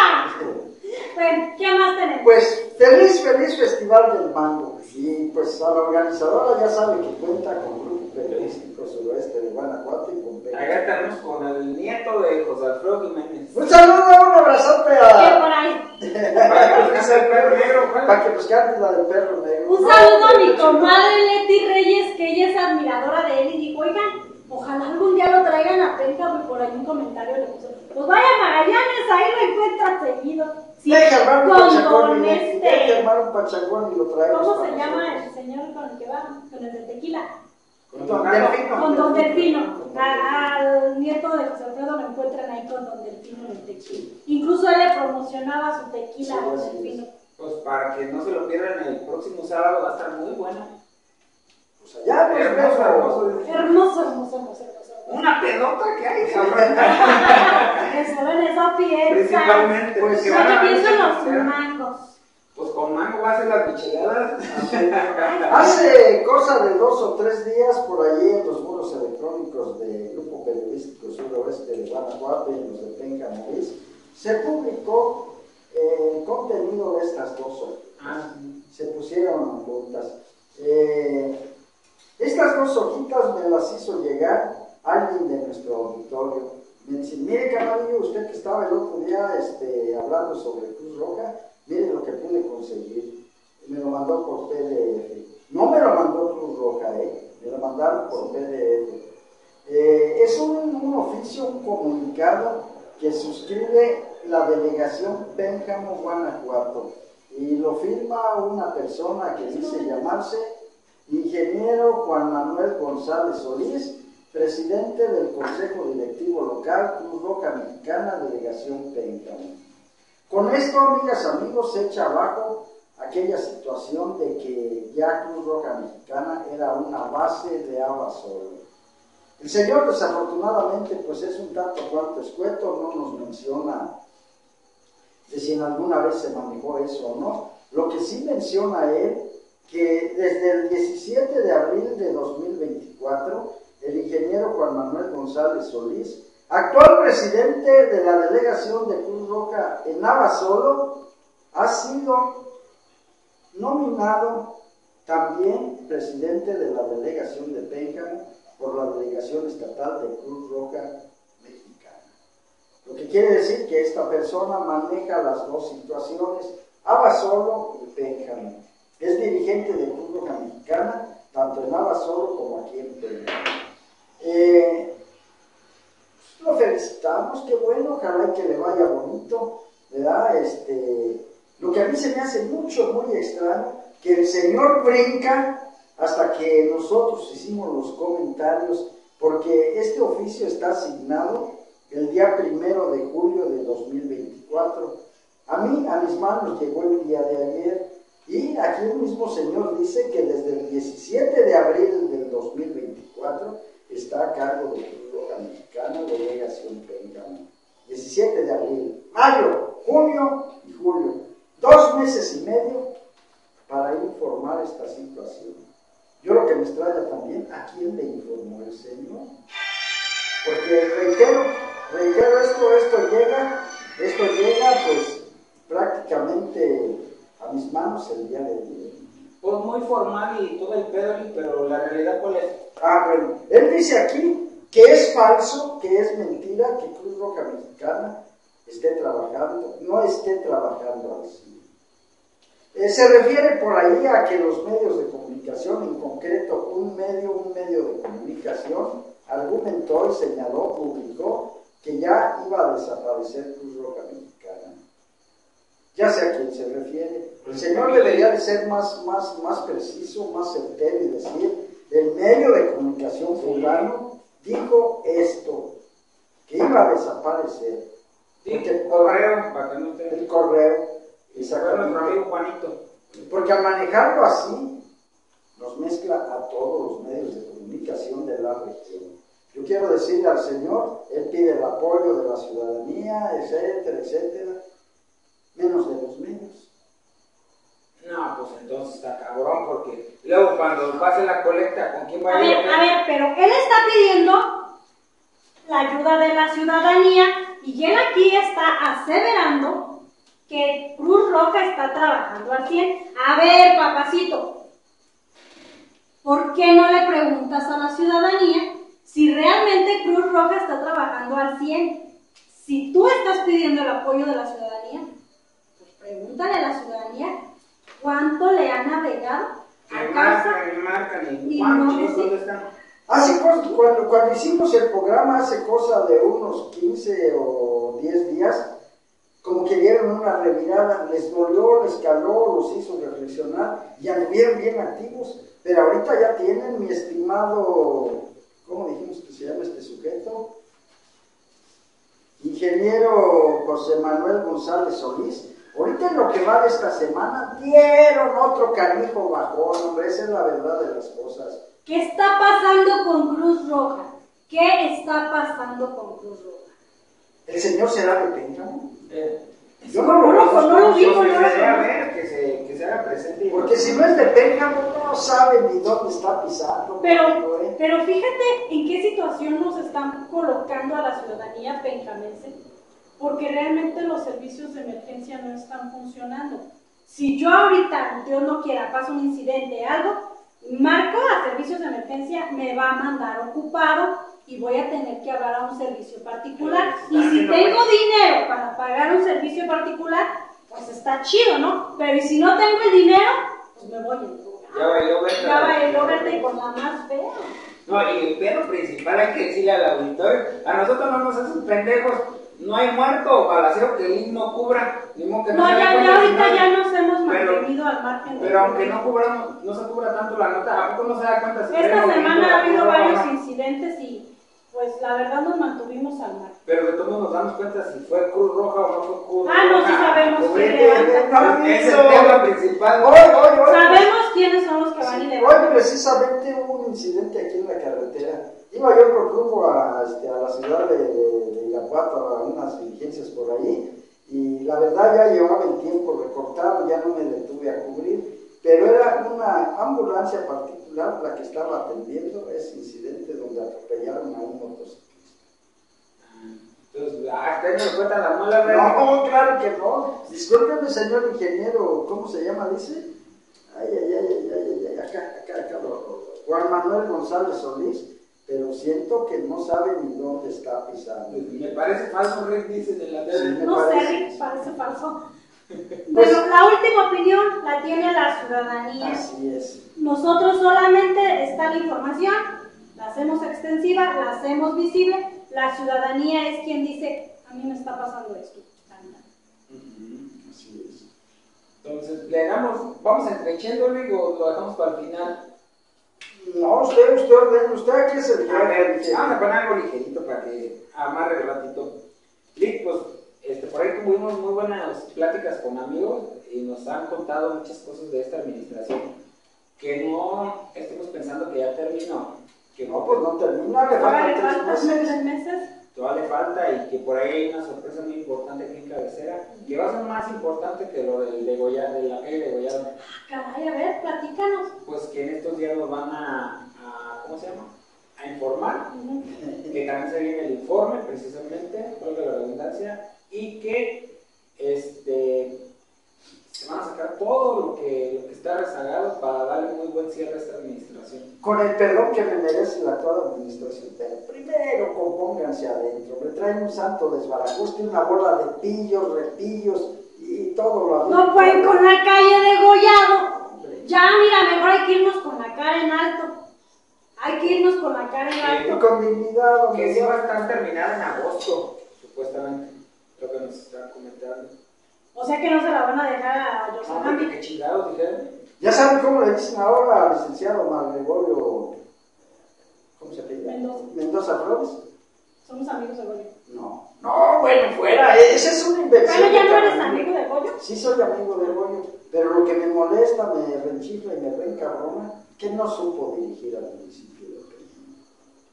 [SPEAKER 3] Bueno, ¿qué más tenemos?
[SPEAKER 1] Pues feliz, feliz Festival del Mango. Y pues a la organizadora ya sabe que cuenta con Grupo Periodístico Suroeste de Guanajuato y con Peña.
[SPEAKER 2] Acá estamos con el nieto de José Alfredo Jiménez.
[SPEAKER 1] Un saludo, un abrazote
[SPEAKER 3] ¿Qué
[SPEAKER 1] a...
[SPEAKER 2] el perro negro.
[SPEAKER 1] Para que cantes la del perro negro.
[SPEAKER 3] Un saludo a mi comadre Leti Reyes, que ella es admiradora de él y dijo, oigan, ojalá algún día lo traigan a Pénjamo y por ahí un comentario le puso, pues vaya Magallanes, ahí lo encuentra seguido. Sí,
[SPEAKER 1] armar un deja
[SPEAKER 3] este,
[SPEAKER 1] armar un pachangón y lo traemos.
[SPEAKER 3] ¿cómo se llama
[SPEAKER 1] nosotros.
[SPEAKER 3] el señor con el que va? Con el de tequila.
[SPEAKER 1] Con Don Delfino.
[SPEAKER 3] Con Don Delfino. A- Al nieto de José Alfredo lo encuentran ahí con Don Delfino en el tequila. Incluso él le promocionaba su tequila a Don. Delfino.
[SPEAKER 2] Pues para que no se lo pierdan el próximo sábado va a estar muy bueno.
[SPEAKER 1] Pues allá nos
[SPEAKER 2] Hermoso,
[SPEAKER 1] vemos.
[SPEAKER 2] hermoso.
[SPEAKER 3] Hermoso, hermoso, hermoso, hermoso.
[SPEAKER 2] Una pedota que hay, cabrón.
[SPEAKER 3] Que solo en eso piensa.
[SPEAKER 2] Principalmente.
[SPEAKER 1] Pues,
[SPEAKER 3] Yo pienso en los mangos.
[SPEAKER 2] Pues con mango va a ser las micheladas.
[SPEAKER 1] Hace cosa de dos o tres días por allí en los muros electrónicos del Grupo Periodístico Suroeste de Guanajuato y en los de Penca Moris, se publicó eh, el contenido de estas dos hojas.
[SPEAKER 2] Ah,
[SPEAKER 1] Se pusieron juntas. Eh, estas dos hojitas me las hizo llegar alguien de nuestro auditorio. Me dice, mire Camarillo, usted que estaba el otro día este, hablando sobre Cruz Roja, mire lo que pude conseguir. Me lo mandó por PDF. No me lo mandó Cruz Roja, ¿eh? me lo mandaron por PDF. Eh, es un, un oficio, un comunicado que suscribe la delegación Pénjamo, Guanajuato. Y lo firma una persona que dice llamarse Ingeniero Juan Manuel González Solís, presidente del Consejo Directivo Local Cruz Roja Mexicana, Delegación Pénjamo. Con esto, amigas, amigos, se echa abajo aquella situación de que ya Cruz Roja Mexicana era una base de Abasolo. El señor desafortunadamente pues es un tanto cuanto escueto, no nos menciona de si en alguna vez se manejó eso o no. Lo que sí menciona él, que desde el 17 de abril de 2024, el ingeniero Juan Manuel González Solís, actual presidente de la delegación de Cruz Roja en Navasolo, ha sido nominado también presidente de la delegación de Pénjamo por la delegación estatal de Cruz Roja Mexicana. Lo que quiere decir que esta persona maneja las dos situaciones, Abasolo y Pénjamo. Es dirigente de Cruz Roja Mexicana, tanto en Abasolo como aquí en Pénjamo. Lo felicitamos, qué bueno, ojalá que le vaya bonito, ¿verdad? Este, lo que a mí se me hace mucho, muy extraño, que el señor brinca hasta que nosotros hicimos los comentarios, porque este oficio está asignado el día primero de julio de 2024. A mí, a mis manos llegó el día de ayer y aquí el mismo Señor dice que desde el 17 de abril del 2024 está a cargo de la Mexicana Delegación Pénjamo. 17 de abril, mayo, junio y julio. Dos meses y medio para informar esta situación. Yo lo que me extraña también, ¿a quién le informó el Señor? Porque reitero, reitero, esto, esto llega, esto llega pues prácticamente a mis manos el día de hoy.
[SPEAKER 2] Pues muy formal y todo el pedo, pero la realidad cuál es.
[SPEAKER 1] Ah, bueno, él dice aquí que es falso, que es mentira, que Cruz Roja Mexicana esté trabajando, no esté trabajando así. Eh, se refiere por ahí a que los medios de comunicación, en concreto un medio, un medio de comunicación, argumentó y señaló, publicó que ya iba a desaparecer Cruz Roja Mexicana. Ya sé a quién se refiere. El Señor debería de ser más, más, más preciso, más certero y decir, el medio de comunicación fulano dijo esto, que iba a desaparecer.
[SPEAKER 2] Porque el correo, para que no
[SPEAKER 1] El correo,
[SPEAKER 2] exactamente. amigo Juanito.
[SPEAKER 1] Porque al manejarlo así, nos mezcla a todos los medios de comunicación de la región. Yo quiero decirle al Señor, Él pide el apoyo de la ciudadanía, etcétera, etcétera, menos de los medios.
[SPEAKER 2] No, pues entonces está cabrón, porque luego cuando pase la colecta, ¿con quién va a ir?
[SPEAKER 3] A ver, a ver, pero él está pidiendo la ayuda de la ciudadanía y él aquí está aseverando que Cruz Roja está trabajando al 100. A ver, papacito, ¿por qué no le preguntas a la ciudadanía si realmente Cruz Roja está trabajando al 100? Si tú estás pidiendo el apoyo de la ciudadanía, pues pregúntale a la ciudadanía cuánto le han navegado a casa
[SPEAKER 2] y no ¿dónde están?
[SPEAKER 1] Hace cuando, cuando hicimos el programa, hace cosa de unos 15 o 10 días, como que dieron una revirada, les dolió, les caló, los hizo reflexionar y anduvieron bien activos. Pero ahorita ya tienen mi estimado, ¿cómo dijimos que se llama este sujeto? Ingeniero José Manuel González Solís. Ahorita en lo que va de esta semana, dieron otro canijo bajón, hombre, esa es la verdad de las cosas.
[SPEAKER 3] ¿Qué está pasando con Cruz Roja? ¿Qué está pasando con Cruz Roja?
[SPEAKER 1] ¿El Señor será de Pénjamo?
[SPEAKER 2] Eh,
[SPEAKER 1] yo no lo,
[SPEAKER 3] no, no lo vi, no lo
[SPEAKER 2] ver, que se, que se haga presente.
[SPEAKER 1] Porque si no es de Pénjamo, no sabe ni dónde está pisando.
[SPEAKER 3] Pero, pero fíjate en qué situación nos están colocando a la ciudadanía penjamense, porque realmente los servicios de emergencia no están funcionando. Si yo ahorita, Dios no quiera, pasa un incidente, algo, marco a servicios de emergencia, me va a mandar ocupado y voy a tener que hablar a un servicio particular. Y si tengo dinero para pagar un servicio particular, pues está chido, ¿no? Pero si no tengo el dinero, pues me voy a
[SPEAKER 2] Ya bailó verde.
[SPEAKER 3] Ya bailó verde con la más fea.
[SPEAKER 2] No, y el perro principal hay que decirle al auditorio, a nosotros no nos hacen pendejos no hay muerto o balaceo que el no cubra. Ni
[SPEAKER 3] que no, no ya, ya ahorita ya nos hemos mantenido al margen.
[SPEAKER 2] Pero aunque no cubramos, no se cubra tanto la nota, ¿a poco no se da cuenta? Si
[SPEAKER 3] Esta semana ha habido varios incidentes y pues la verdad nos mantuvimos al mar.
[SPEAKER 2] Pero de todos nos damos cuenta si fue Cruz Roja o no fue Cruz
[SPEAKER 3] Roja. Ah, no, sí sabemos
[SPEAKER 2] que Es el tema principal.
[SPEAKER 1] Hoy, hoy, hoy,
[SPEAKER 3] sabemos quiénes son los que van y le
[SPEAKER 1] Hoy precisamente hubo un incidente aquí en la carretera. Iba yo por grupo a, este, a la ciudad de, de, Irapuato a unas diligencias por ahí y la verdad ya llevaba el tiempo recortado, ya no me detuve a cubrir, pero era una ambulancia particular la que estaba atendiendo ese incidente donde atropellaron a un motociclista.
[SPEAKER 2] Entonces, ahí me cuenta la mala
[SPEAKER 1] No, claro que no. Discúlpeme, señor ingeniero, ¿cómo se llama? Dice. Ay, ay, ay, ay, ay, acá, acá, acá. Juan Manuel González Solís pero siento que no sabe ni dónde está pisando.
[SPEAKER 2] Me parece falso, Rick, dice de la
[SPEAKER 3] sí, No sé, Rick, parece falso. Pero la última opinión la tiene la ciudadanía.
[SPEAKER 1] Así es.
[SPEAKER 3] Nosotros solamente está la información, la hacemos extensiva, la hacemos visible. La ciudadanía es quien dice, a mí me está pasando esto.
[SPEAKER 1] Así es.
[SPEAKER 2] Entonces, le damos, vamos entrechendo, o lo dejamos para el final.
[SPEAKER 1] No, usted, usted ordena, usted aquí es el
[SPEAKER 2] A ver,
[SPEAKER 1] jefe.
[SPEAKER 2] vamos a poner algo ligerito para que amarre el ratito. Lick, pues, este, por ahí tuvimos muy buenas pláticas con amigos y nos han contado muchas cosas de esta administración que no estemos pensando que ya terminó, que
[SPEAKER 1] No, pues no termina, le faltan tres meses.
[SPEAKER 3] tres meses.
[SPEAKER 2] todavía le falta y que por ahí hay una sorpresa muy importante aquí en cabecera, que va a ser más importante que lo del degollar, de la calle degollado.
[SPEAKER 3] Caray, a ver, platícanos.
[SPEAKER 2] Pues que en estos días nos van a, a ¿cómo se llama? A informar que también se viene el informe precisamente, valga la redundancia, y que este, se van a sacar todo lo que, lo que está rezagado para darle muy buen cierre a esta administración.
[SPEAKER 1] Con el perdón que me merece la actual administración, pero primero compónganse adentro, me traen un santo desbarajuste, una bola de pillos, repillos y todo lo
[SPEAKER 3] No pueden con la calle degollado.
[SPEAKER 1] Hombre.
[SPEAKER 3] Ya, mira, mejor hay que irnos con la cara en alto. Hay que irnos con la cara en
[SPEAKER 1] Y
[SPEAKER 3] alto.
[SPEAKER 1] con dignidad, hombre.
[SPEAKER 2] Que sí va a estar terminada en agosto, supuestamente, lo que nos está comentando.
[SPEAKER 3] O sea que no se la van a dejar a
[SPEAKER 2] qué chingados dijeron.
[SPEAKER 1] Ya saben cómo le dicen ahora al licenciado Margregorio, ¿cómo se llama?
[SPEAKER 3] Mendoza.
[SPEAKER 1] Mendoza Flores.
[SPEAKER 3] Somos amigos de Goyo.
[SPEAKER 1] No, no, bueno, fuera, esa es una inversión.
[SPEAKER 3] Bueno, ya no eres amigo de Goyo.
[SPEAKER 1] Sí soy amigo de Goyo, pero lo que me molesta, me reenchifla y me reencabrona, que no supo dirigir al municipio.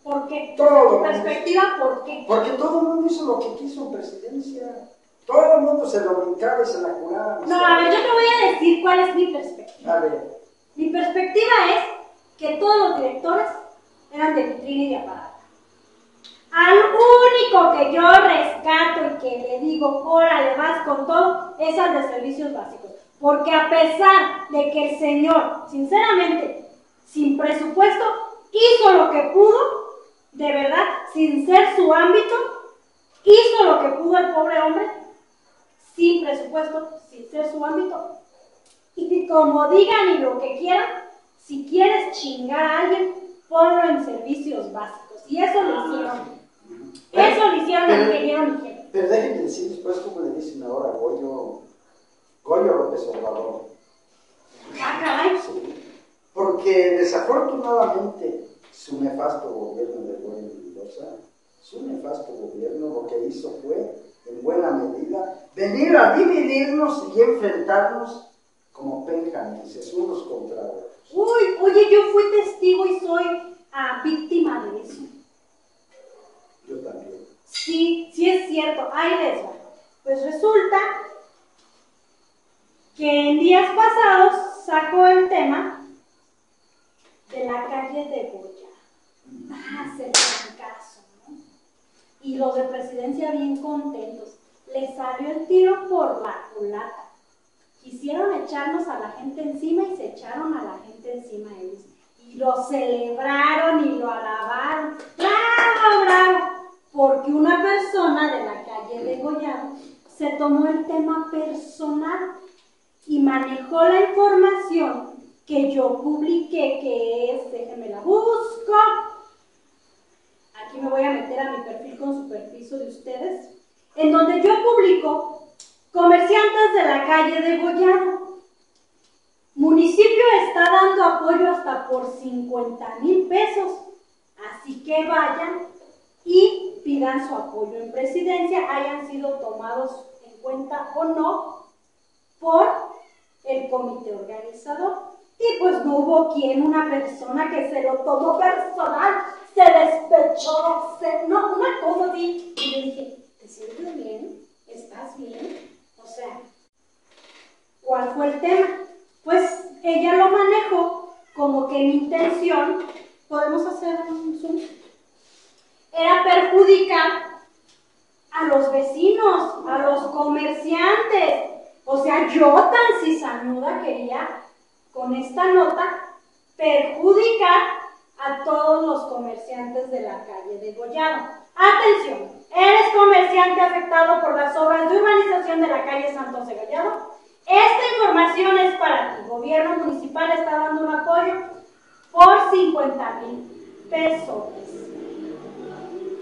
[SPEAKER 3] ¿Por qué?
[SPEAKER 1] Todo.
[SPEAKER 3] Tu perspectiva, ¿por qué?
[SPEAKER 1] Porque todo el mundo hizo lo que quiso en presidencia. Todo el mundo se lo brincaba y se la curaba.
[SPEAKER 3] No, a ver, yo te voy a decir cuál es mi perspectiva.
[SPEAKER 1] A ver,
[SPEAKER 3] Mi perspectiva es que todos los directores eran de vitrina y de aparato. Al único que yo rescato y que le digo, órale, vas con todo, es al de servicios básicos. Porque a pesar de que el señor, sinceramente, sin presupuesto, hizo lo que pudo, de verdad, sin ser su ámbito, hizo lo que pudo el pobre hombre, sin presupuesto, sin ser su ámbito, y como digan y lo que quieran, si quieres chingar a alguien, ponlo en servicios básicos. Y eso lo hicieron. Eso lo hicieron el ingeniero Miguel.
[SPEAKER 1] pero déjenme decir después cómo le dicen ahora Goyo, Goyo López Obrador.
[SPEAKER 3] Ah, caray.
[SPEAKER 1] Sí, porque desafortunadamente su nefasto gobierno de Goyo Mendoza, su nefasto gobierno lo que hizo fue, en buena medida, venir a dividirnos y enfrentarnos como penjamenses unos contra otros.
[SPEAKER 3] Uy, oye, yo fui testigo y soy ah, víctima de eso.
[SPEAKER 1] Yo también.
[SPEAKER 3] Sí, sí es cierto. Ahí les va. Pues resulta que en días pasados sacó el tema de la calle de Goya. Ah, se caso, ¿no? Y los de presidencia bien contentos. Les salió el tiro por la culata. Quisieron echarnos a la gente encima y se echaron a la gente encima ellos. Y lo celebraron y lo alabaron. ¡Bravo, bravo! Porque una persona de la calle de Goyado se tomó el tema personal y manejó la información que yo publiqué, que es, déjenme la busco. Aquí me voy a meter a mi perfil con su de ustedes, en donde yo publico comerciantes de la calle de Goyado. Municipio está dando apoyo hasta por 50 mil pesos, así que vayan y pidan su apoyo en presidencia, hayan sido tomados en cuenta o no por el comité organizador. Y pues no hubo quien, una persona que se lo tomó personal, se despechó, se, no, una cosa así. Y yo dije, ¿te sientes bien? ¿Estás bien? O sea, ¿cuál fue el tema? Pues ella lo manejó como que mi intención, podemos hacer un zoom, era perjudicar a los vecinos, a los comerciantes. O sea, yo tan cizanuda quería con esta nota perjudicar a todos los comerciantes de la calle de Gollado. Atención, eres comerciante afectado por las obras de urbanización de la calle Santos de Gollado. Esta información es para ti. Gobierno municipal está dando un apoyo por 50 mil pesos.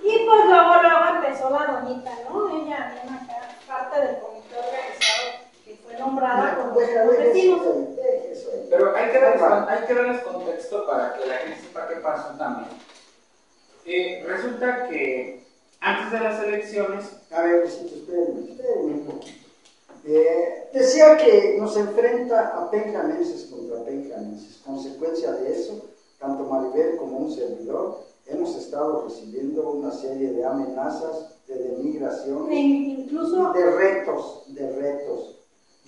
[SPEAKER 3] Y pues luego, luego empezó la doñita, ¿no? Ella viene acá, parte del comité organizado nombrada los
[SPEAKER 1] deja eso
[SPEAKER 3] vecinos.
[SPEAKER 2] Pero hay que, darles, hay que darles contexto para que la gente se Eh, resulta que antes de las elecciones...
[SPEAKER 1] A ver, espérenme, espérenme un poquito. Eh, decía que nos enfrenta a penjanenses contra penjanenses. Consecuencia de eso, tanto Maribel como un servidor hemos estado recibiendo una serie de amenazas, de denigración,
[SPEAKER 3] E incluso
[SPEAKER 1] de retos, de retos.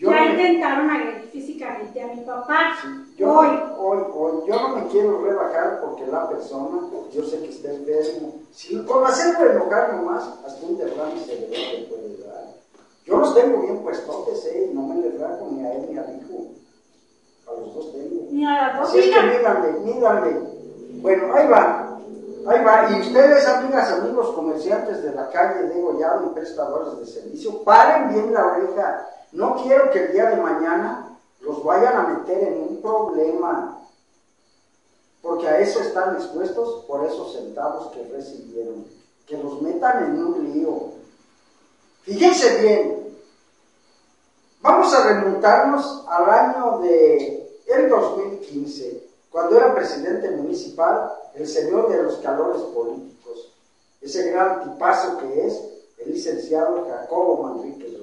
[SPEAKER 1] Yo
[SPEAKER 3] ya
[SPEAKER 1] no me-
[SPEAKER 3] intentaron agredir físicamente a mi papá.
[SPEAKER 1] Sí, Yo,
[SPEAKER 3] Hoy.
[SPEAKER 1] hoy, hoy, yo no me quiero rebajar porque la persona, yo sé que está enfermo. Si, con hacerlo enojar nomás, hasta un derrame cerebral le puede dar. Yo los tengo bien puestotes, ¿eh? no me les rajo ni a él ni al hijo. A los dos tengo.
[SPEAKER 3] Mira, la
[SPEAKER 1] Así es que
[SPEAKER 3] cocina.
[SPEAKER 1] Bueno, ahí va, ahí va. Y ustedes, amigas, amigos comerciantes de la calle de Gollado y prestadores de servicio, paren bien la oreja. No quiero que el día de mañana los vayan a meter en un problema. Porque a eso están expuestos por esos centavos que recibieron. Que los metan en un lío. Fíjense bien, Vamos a remontarnos al año de el 2015, cuando era presidente municipal el señor de los calores políticos, ese gran tipazo que es el licenciado Jacobo Manríquez.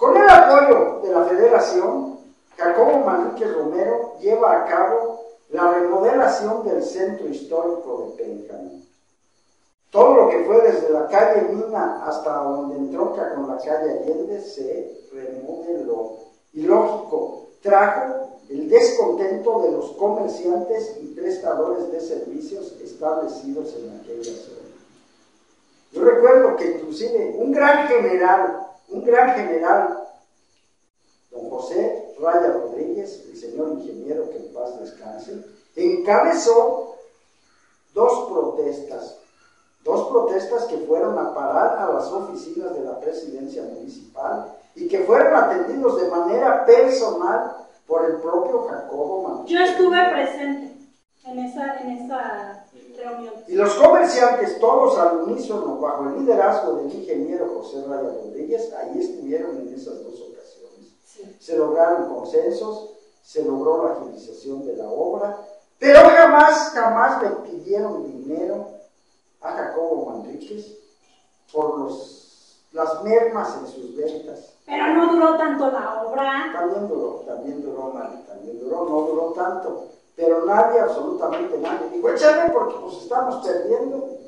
[SPEAKER 1] Con el apoyo de la federación, Jacobo Manríquez Romero lleva a cabo la remodelación del centro histórico de Pénjamo. Todo lo que fue desde la calle Mina hasta donde entronca con la calle Allende se remodeló. Y lógico, trajo el descontento de los comerciantes y prestadores de servicios establecidos en aquella zona. Yo recuerdo que inclusive un gran general, un gran general, don José Raya Rodríguez, el señor ingeniero que en paz descanse, encabezó dos protestas dos protestas que fueron a parar a las oficinas de la presidencia municipal y que fueron atendidos de manera personal por el propio Jacobo Manrique.
[SPEAKER 3] Yo estuve presente en esa, en esa.
[SPEAKER 1] Y los comerciantes, todos al unísono, bajo el liderazgo del ingeniero José Raya Rodríguez, ahí estuvieron en esas dos ocasiones.
[SPEAKER 3] Sí.
[SPEAKER 1] Se lograron consensos, se logró la agilización de la obra, pero jamás, jamás le pidieron dinero a Jacobo Manríquez por los, las mermas en sus ventas.
[SPEAKER 3] Pero no duró tanto la obra.
[SPEAKER 1] También duró, también duró, Mari, también duró, no duró tanto. Pero nadie, absolutamente nadie, dijo, échale porque nos estamos perdiendo.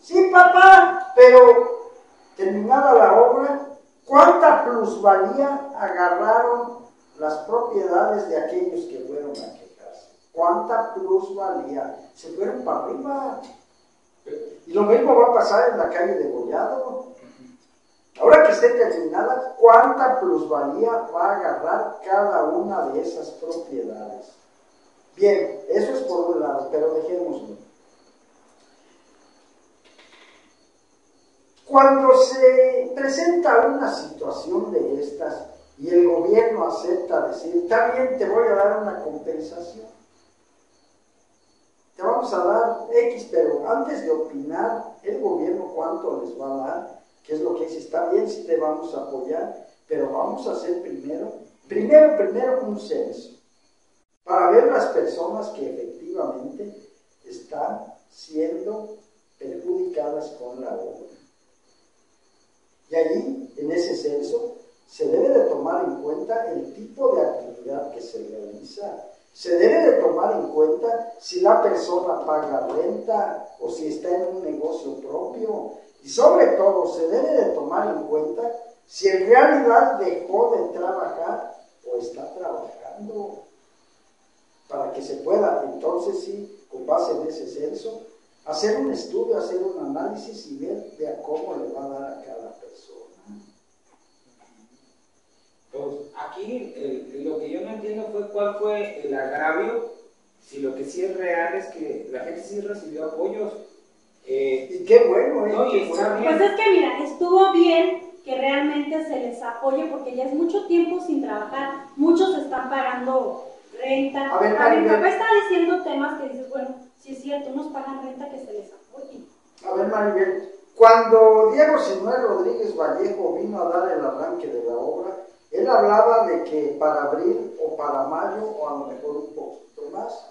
[SPEAKER 1] Sí, papá, pero terminada la obra, ¿cuánta plusvalía agarraron las propiedades de aquellos que fueron a quejarse? ¿Cuánta plusvalía? Se fueron para arriba. Y lo mismo va a pasar en la calle de Gollado. Ahora que esté terminada, ¿cuánta plusvalía va a agarrar cada una de esas propiedades? Bien, eso es por un lado, pero dejémoslo. Cuando se presenta una situación de estas y el gobierno acepta decir, bien, te voy a dar una compensación, te vamos a dar X, pero antes de opinar, el gobierno cuánto les va a dar, qué es lo que dice, está bien si te vamos a apoyar, pero vamos a hacer primero, primero, primero un censo, para ver las personas que efectivamente están siendo perjudicadas con la obra. Y allí, en ese censo, se debe de tomar en cuenta el tipo de actividad que se realiza. Se debe de tomar en cuenta si la persona paga renta o si está en un negocio propio. Y sobre todo, se debe de tomar en cuenta si en realidad dejó de trabajar o está trabajando. Para que se pueda, entonces sí, con base en ese censo, hacer un estudio, hacer un análisis y ver de a cómo le va a dar a cada persona.
[SPEAKER 2] Pues aquí el- lo que yo no entiendo fue cuál fue el agravio, si lo que sí es real es que la gente sí recibió apoyos. Eh,
[SPEAKER 1] Y qué bueno, ¿eh?
[SPEAKER 2] No, y está bien.
[SPEAKER 3] Pues es que mira, estuvo bien que realmente se les apoye porque ya es mucho tiempo sin trabajar. Muchos están pagando renta.
[SPEAKER 1] A ver,
[SPEAKER 3] mi
[SPEAKER 1] Maribel.
[SPEAKER 3] papá está diciendo temas que dices, bueno, si es cierto, unos pagan renta que se les apoye.
[SPEAKER 1] A ver, Maribel, cuando Diego Sinuel Rodríguez Vallejo vino a dar el arranque de la obra, él hablaba de que para abril o para mayo o a lo mejor un poquito más,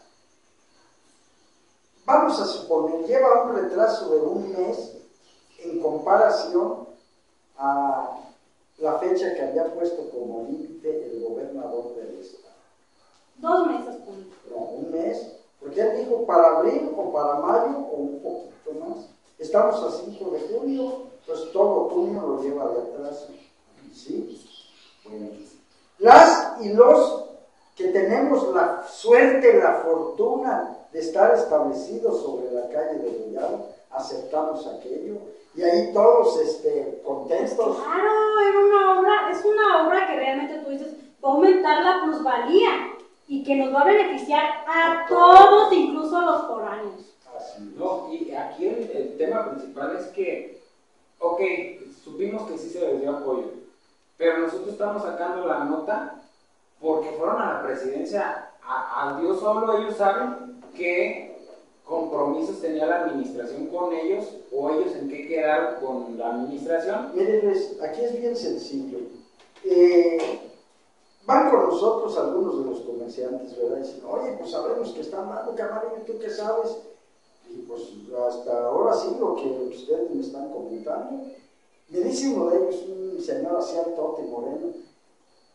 [SPEAKER 1] vamos a suponer, lleva un retraso de un mes en comparación a la fecha que había puesto como límite el gobernador del estado.
[SPEAKER 3] Dos meses, punto.
[SPEAKER 1] No, un mes, porque él dijo para abril o para mayo o un poquito más. Estamos a 5 de junio, pues todo junio lo lleva de atrás. ¿Sí? Bueno. Las y los que tenemos la suerte, la fortuna de estar establecidos sobre la calle de Goyado, aceptamos aquello y ahí todos este, contentos.
[SPEAKER 3] Claro, era una obra, es una obra que realmente tú dices, va a aumentar la plusvalía y que nos va a beneficiar a todos, incluso a los foráneos.
[SPEAKER 1] Así.
[SPEAKER 2] No, y aquí el, el tema principal es que, ok, supimos que sí se les dio apoyo, pero nosotros estamos sacando la nota porque fueron a la presidencia, a, a Dios solo ellos saben qué compromisos tenía la administración con ellos o ellos en qué quedaron con la administración.
[SPEAKER 1] Miren, aquí es bien sencillo. Eh, van con nosotros algunos de los comerciantes, ¿verdad? Y dicen, oye, pues sabemos que está mal, Camarillo, ¿tú qué sabes? Y pues hasta ahora sí lo que ustedes me están comentando. Me dice uno de ellos, un señor así altote moreno,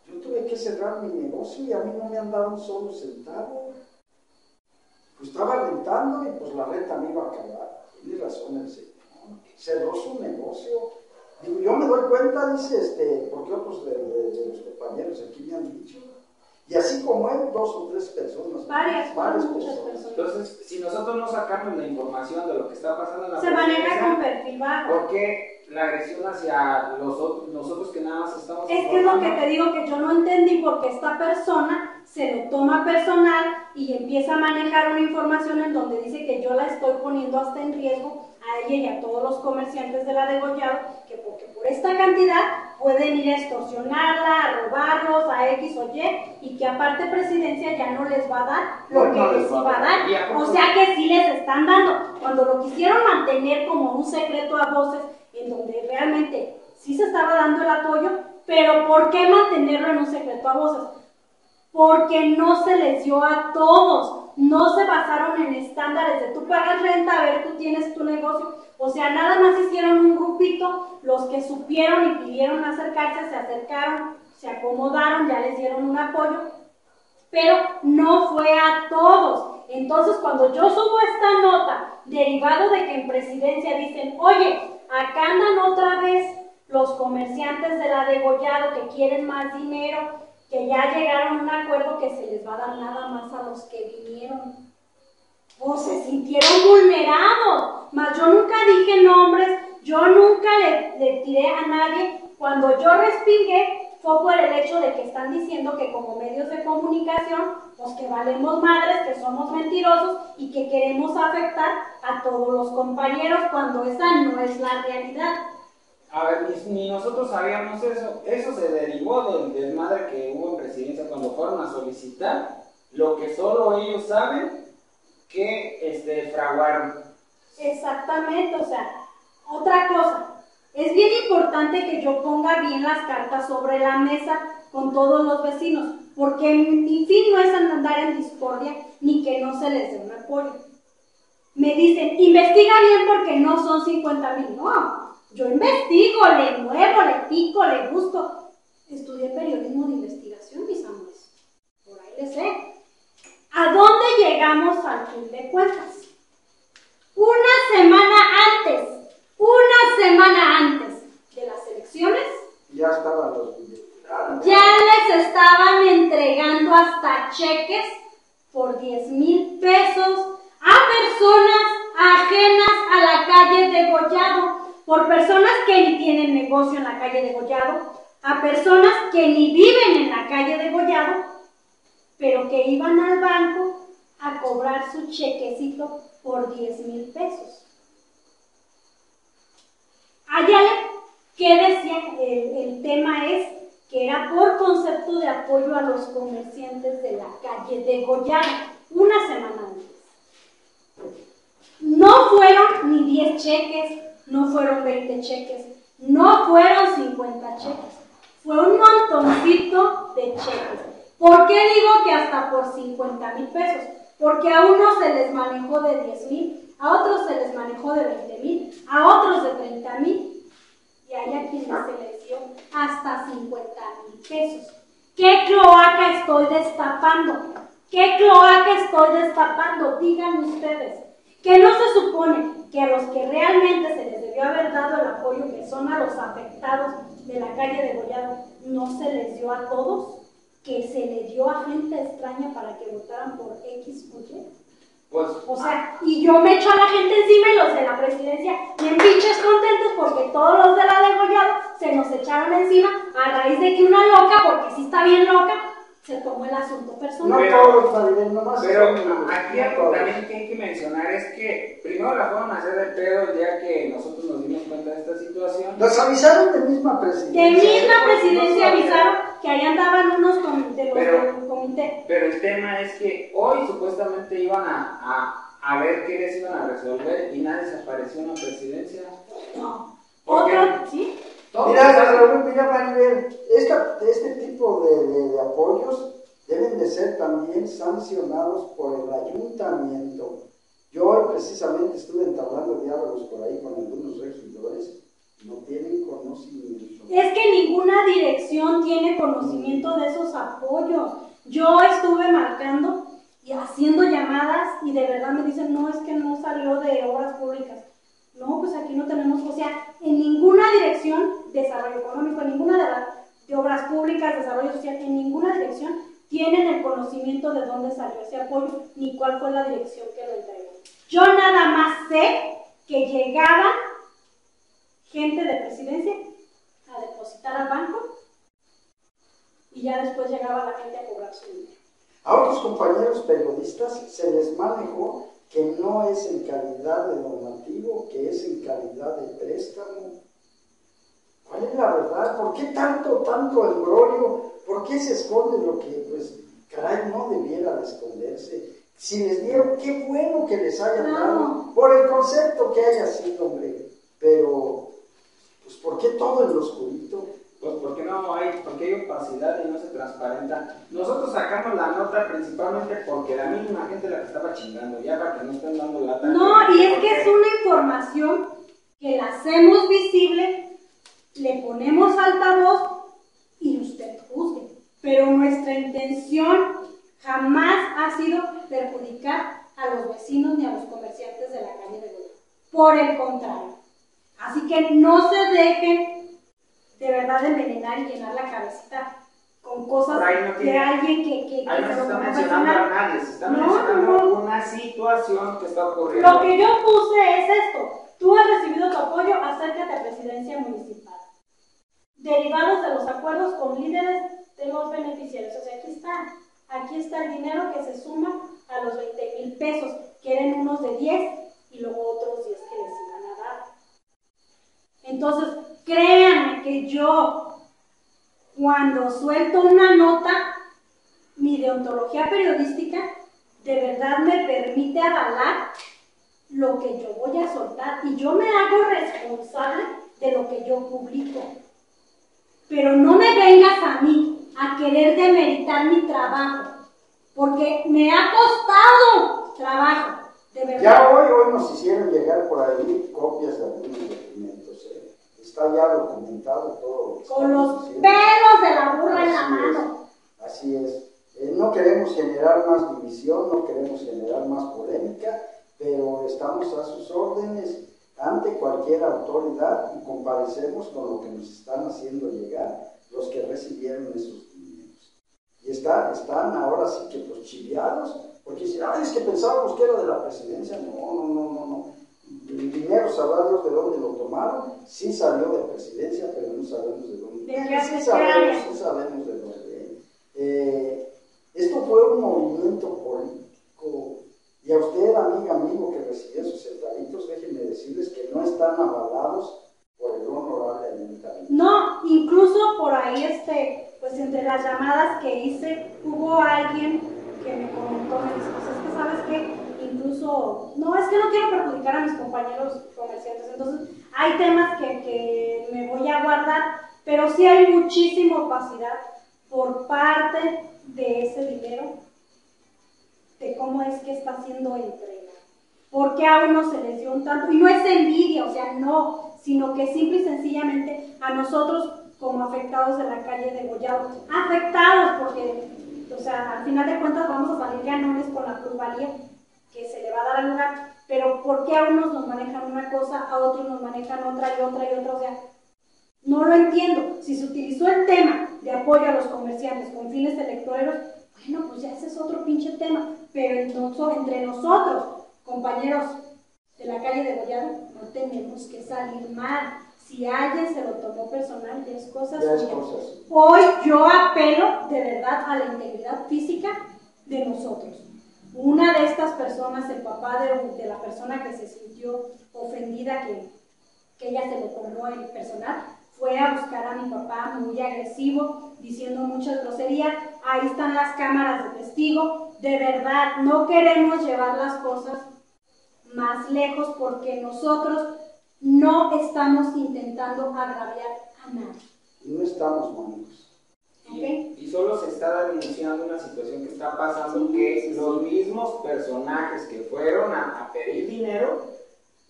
[SPEAKER 1] yo tuve que cerrar mi negocio y a mí no me han dado un solo centavo. Pues estaba rentando y pues la renta me iba a acabar. Tiene razón el señor. Cerró su negocio. Digo, yo me doy cuenta, dice, este, porque otros de, de- de los compañeros aquí me han dicho. Y así como él, dos o tres personas.
[SPEAKER 3] Varias,
[SPEAKER 1] varias
[SPEAKER 3] personas.
[SPEAKER 2] Entonces, si nosotros no sacamos la información de lo que está pasando en la
[SPEAKER 3] Se maneja con perfil bajo.
[SPEAKER 2] ¿por qué la agresión hacia los otros, nosotros que nada más estamos
[SPEAKER 3] Es que es lo que te digo que yo no entendí porque esta persona se lo toma personal y empieza a manejar una información en donde dice que yo la estoy poniendo hasta en riesgo a ella y a todos los comerciantes de la degollado, que porque por esta cantidad pueden ir a extorsionarla, a robarlos, a X o Y, y que aparte presidencia ya no les va a dar lo
[SPEAKER 1] No,
[SPEAKER 3] que les iba a
[SPEAKER 2] dar.
[SPEAKER 3] O sea que sí les están dando. Cuando lo quisieron mantener como un secreto a voces, en donde realmente sí se estaba dando el apoyo, pero ¿por qué mantenerlo en un secreto a voces? Porque no se les dio a todos, no se basaron en estándares de tú pagas renta, a ver, tú tienes tu negocio. O sea, nada más hicieron un grupito, los que supieron y pidieron acercarse, se acercaron, se acomodaron, ya les dieron un apoyo, pero no fue a todos. Entonces, cuando yo subo esta nota, derivado de que en presidencia dicen, oye, acá andan otra vez los comerciantes de la degollado que quieren más dinero, que ya llegaron a un acuerdo que se les va a dar nada más a los que vinieron. O se sintieron vulnerados. Mas yo nunca dije nombres, yo nunca le, le tiré a nadie. Cuando yo respingué fue por el hecho de que están diciendo que como medios de comunicación, pues que valemos madres, que somos mentirosos y que queremos afectar a todos los compañeros cuando esa no es la realidad.
[SPEAKER 2] A ver, ni, nosotros sabíamos eso. Eso se derivó del desmadre que hubo en presidencia cuando fueron a solicitar lo que solo ellos saben que este, fraguaron.
[SPEAKER 3] Exactamente, o sea, otra cosa, es bien importante que yo ponga bien las cartas sobre la mesa con todos los vecinos, porque mi fin no es andar en discordia ni que no se les dé un apoyo. Me dicen, investiga bien porque no son 50 mil. No, yo investigo, le muevo, le pico, le busco. Estudié periodismo de investigación, mis amores. Por ahí les sé. ¿A dónde llegamos al fin de cuentas? Una semana antes, una semana antes de las elecciones,
[SPEAKER 1] Ya estaban los
[SPEAKER 3] ya les estaban entregando hasta cheques por 10 mil pesos a personas ajenas a la calle de Gollado, por personas que ni tienen negocio en la calle de Gollado, a personas que ni viven en la calle de Gollado, pero que iban al banco a cobrar su chequecito por 10 mil pesos. Allá, ¿qué decía? El, el tema es que era por concepto de apoyo a los comerciantes de la calle de Goyana, una semana antes. No fueron ni 10 cheques, no fueron 20 cheques, no fueron 50 cheques, fue un montoncito de cheques. ¿Por qué digo que hasta por 50 mil pesos? porque a unos se les manejó de 10 mil, a otros se les manejó de 20 mil, a otros de 30 mil, y hay a quienes se les dio hasta 50 mil pesos. ¿Qué cloaca estoy destapando? ¿Qué cloaca estoy destapando? Díganme ustedes. Que no se supone que a los que realmente se les debió haber dado el apoyo, que son a los afectados de la calle de Gollado, no se les dio a todos, que se le dio a gente extraña para que votaran por X o Y.
[SPEAKER 2] Pues,
[SPEAKER 3] O sea, y yo me echo a la gente encima y los de la presidencia bien pinches contentos porque todos los de la degollado se nos echaron encima a raíz de que una loca, porque sí está bien loca, se tomó el asunto
[SPEAKER 1] No
[SPEAKER 3] personal.
[SPEAKER 2] Pero-. Pero aquí algo también que hay que mencionar es que primero la fueron a hacer de pedo el día que nosotros nos dimos cuenta de esta situación.
[SPEAKER 1] Nos avisaron de misma presidencia.
[SPEAKER 3] De misma presidencia avisaron que ahí andaban unos com- de los
[SPEAKER 2] Pero-
[SPEAKER 3] del comité.
[SPEAKER 2] Pero el tema es que hoy supuestamente iban a, a, a ver qué les iban a resolver y nadie se apareció en la presidencia.
[SPEAKER 3] No. Otro, ¿sí?
[SPEAKER 1] Mira, mira, Maribel, esta- este tipo de, de- de apoyos deben de ser también sancionados por el ayuntamiento. Yo hoy precisamente estuve entablando diálogos por ahí con algunos regidores, no tienen conocimiento.
[SPEAKER 3] Es que ninguna dirección tiene conocimiento de esos apoyos. Yo estuve marcando y haciendo llamadas y de verdad me dicen, no, es que no salió de obras públicas. No, pues aquí no tenemos, o sea, en ninguna dirección, desarrollo económico, ninguna de las obras públicas, desarrollo social, en ninguna dirección tienen el conocimiento de dónde salió ese apoyo ni cuál fue la dirección que lo entregó. Yo nada más sé que llegaban gente de presidencia a depositar al banco y ya después llegaba la gente a cobrar su dinero.
[SPEAKER 1] A otros compañeros periodistas se les manejó que no es en calidad de donativo, que es en calidad de préstamo. ¿Cuál es la verdad? ¿Por qué tanto, tanto embrollo? ¿Por qué se esconde lo que, pues, caray, no debiera de esconderse? Si les dieron, qué bueno que les hayan dado, por el concepto que haya sido, hombre. Pero, pues, ¿por qué todo en lo oscurito?
[SPEAKER 2] Pues porque no hay, porque hay opacidad y no se transparenta. Nosotros sacamos la nota principalmente porque la misma gente la que estaba chingando, ya para que no estén dando lata.
[SPEAKER 3] No, y es que es una información que la hacemos visible, le ponemos altavoz y usted juzgue. Pero nuestra intención jamás ha sido perjudicar a los vecinos ni a los comerciantes de la calle de Goya. Por el contrario. Así que no se dejen de verdad envenenar y llenar la cabecita con cosas de alguien que, que,
[SPEAKER 2] no
[SPEAKER 3] se
[SPEAKER 2] se
[SPEAKER 3] lo
[SPEAKER 2] está mencionando a nadie, se está
[SPEAKER 3] No,
[SPEAKER 2] mencionando
[SPEAKER 3] no.
[SPEAKER 2] una situación que está ocurriendo.
[SPEAKER 3] Lo que yo puse es esto. Tú has recibido tu apoyo, acércate a presidencia municipal. Derivados de los acuerdos con líderes de los beneficiarios. O sea, aquí está. Aquí está el dinero que se suma a los 20 mil pesos, que eran unos de 10 y luego otros 10 que les iban a dar. Entonces, créanme que yo, cuando suelto una nota, mi deontología periodística de verdad me permite avalar lo que yo voy a soltar y yo me hago responsable de lo que yo publico. Pero no me vengas a mí a querer demeritar mi trabajo, porque me ha costado trabajo, de verdad.
[SPEAKER 1] Ya hoy, hoy nos hicieron llegar por ahí copias de algunos documentos. ¿eh? Está ya documentado todo. lo que
[SPEAKER 3] Con los pelos de la burra en la mano.
[SPEAKER 1] es, Así es. Eh, no queremos generar más división, no queremos generar más polémica, pero estamos a sus órdenes ante cualquier autoridad y comparecemos con lo que nos están haciendo llegar los que recibieron esos dineros. Y está, están ahora sí que pues chiviados, porque dicen, ah, es que pensábamos que era de la presidencia. No, no, no, no, no. El dinero sabrá Dios de dónde lo tomaron, sí salió de presidencia, pero no sabemos de dónde.
[SPEAKER 3] ¿De
[SPEAKER 1] sí sabemos, sí sabemos de dónde. Eh, esto fue un movimiento político. Y a usted, amiga, amigo, que recibió sus centavitos, déjenme decirles que no están avalados por el honorable ayuntamiento.
[SPEAKER 3] No, incluso por ahí, este, pues entre las llamadas que hice, hubo alguien que me comentó, me dice, pues es que sabes que incluso, no, es que no quiero perjudicar a mis compañeros comerciantes, entonces hay temas que, que me voy a guardar, pero sí hay muchísima opacidad por parte de ese dinero de cómo es que está siendo entrega. ¿Por qué a uno se les dio un tanto? Y no es envidia, o sea, no, sino que simple y sencillamente a nosotros como afectados de la calle de Goyado, afectados porque, o sea, al final de cuentas vamos a salir ganones con la plusvalía que se le va a dar al lugar, pero ¿por qué a unos nos manejan una cosa, a otros nos manejan otra y otra y otra? O sea, no lo entiendo. Si se utilizó el tema de apoyo a los comerciantes con fines electorales, bueno, pues ya ese es otro pinche tema. Pero entre nosotros, compañeros de la calle de Goyado, no tenemos que salir mal. Si alguien se lo tomó personal, ya es cosa suya. Hoy yo apelo de verdad a la integridad física de nosotros. Una de estas personas, el papá de, de la persona que se sintió ofendida, que, que ella se lo tomó el personal, fue a buscar a mi papá muy agresivo, diciendo muchas groserías. Ahí están las cámaras de testigo. De verdad, no queremos llevar las cosas más lejos porque nosotros no estamos intentando agraviar a nadie.
[SPEAKER 1] No estamos malos.
[SPEAKER 2] Y, solo se está denunciando una situación que está pasando que los mismos personajes que fueron a pedir dinero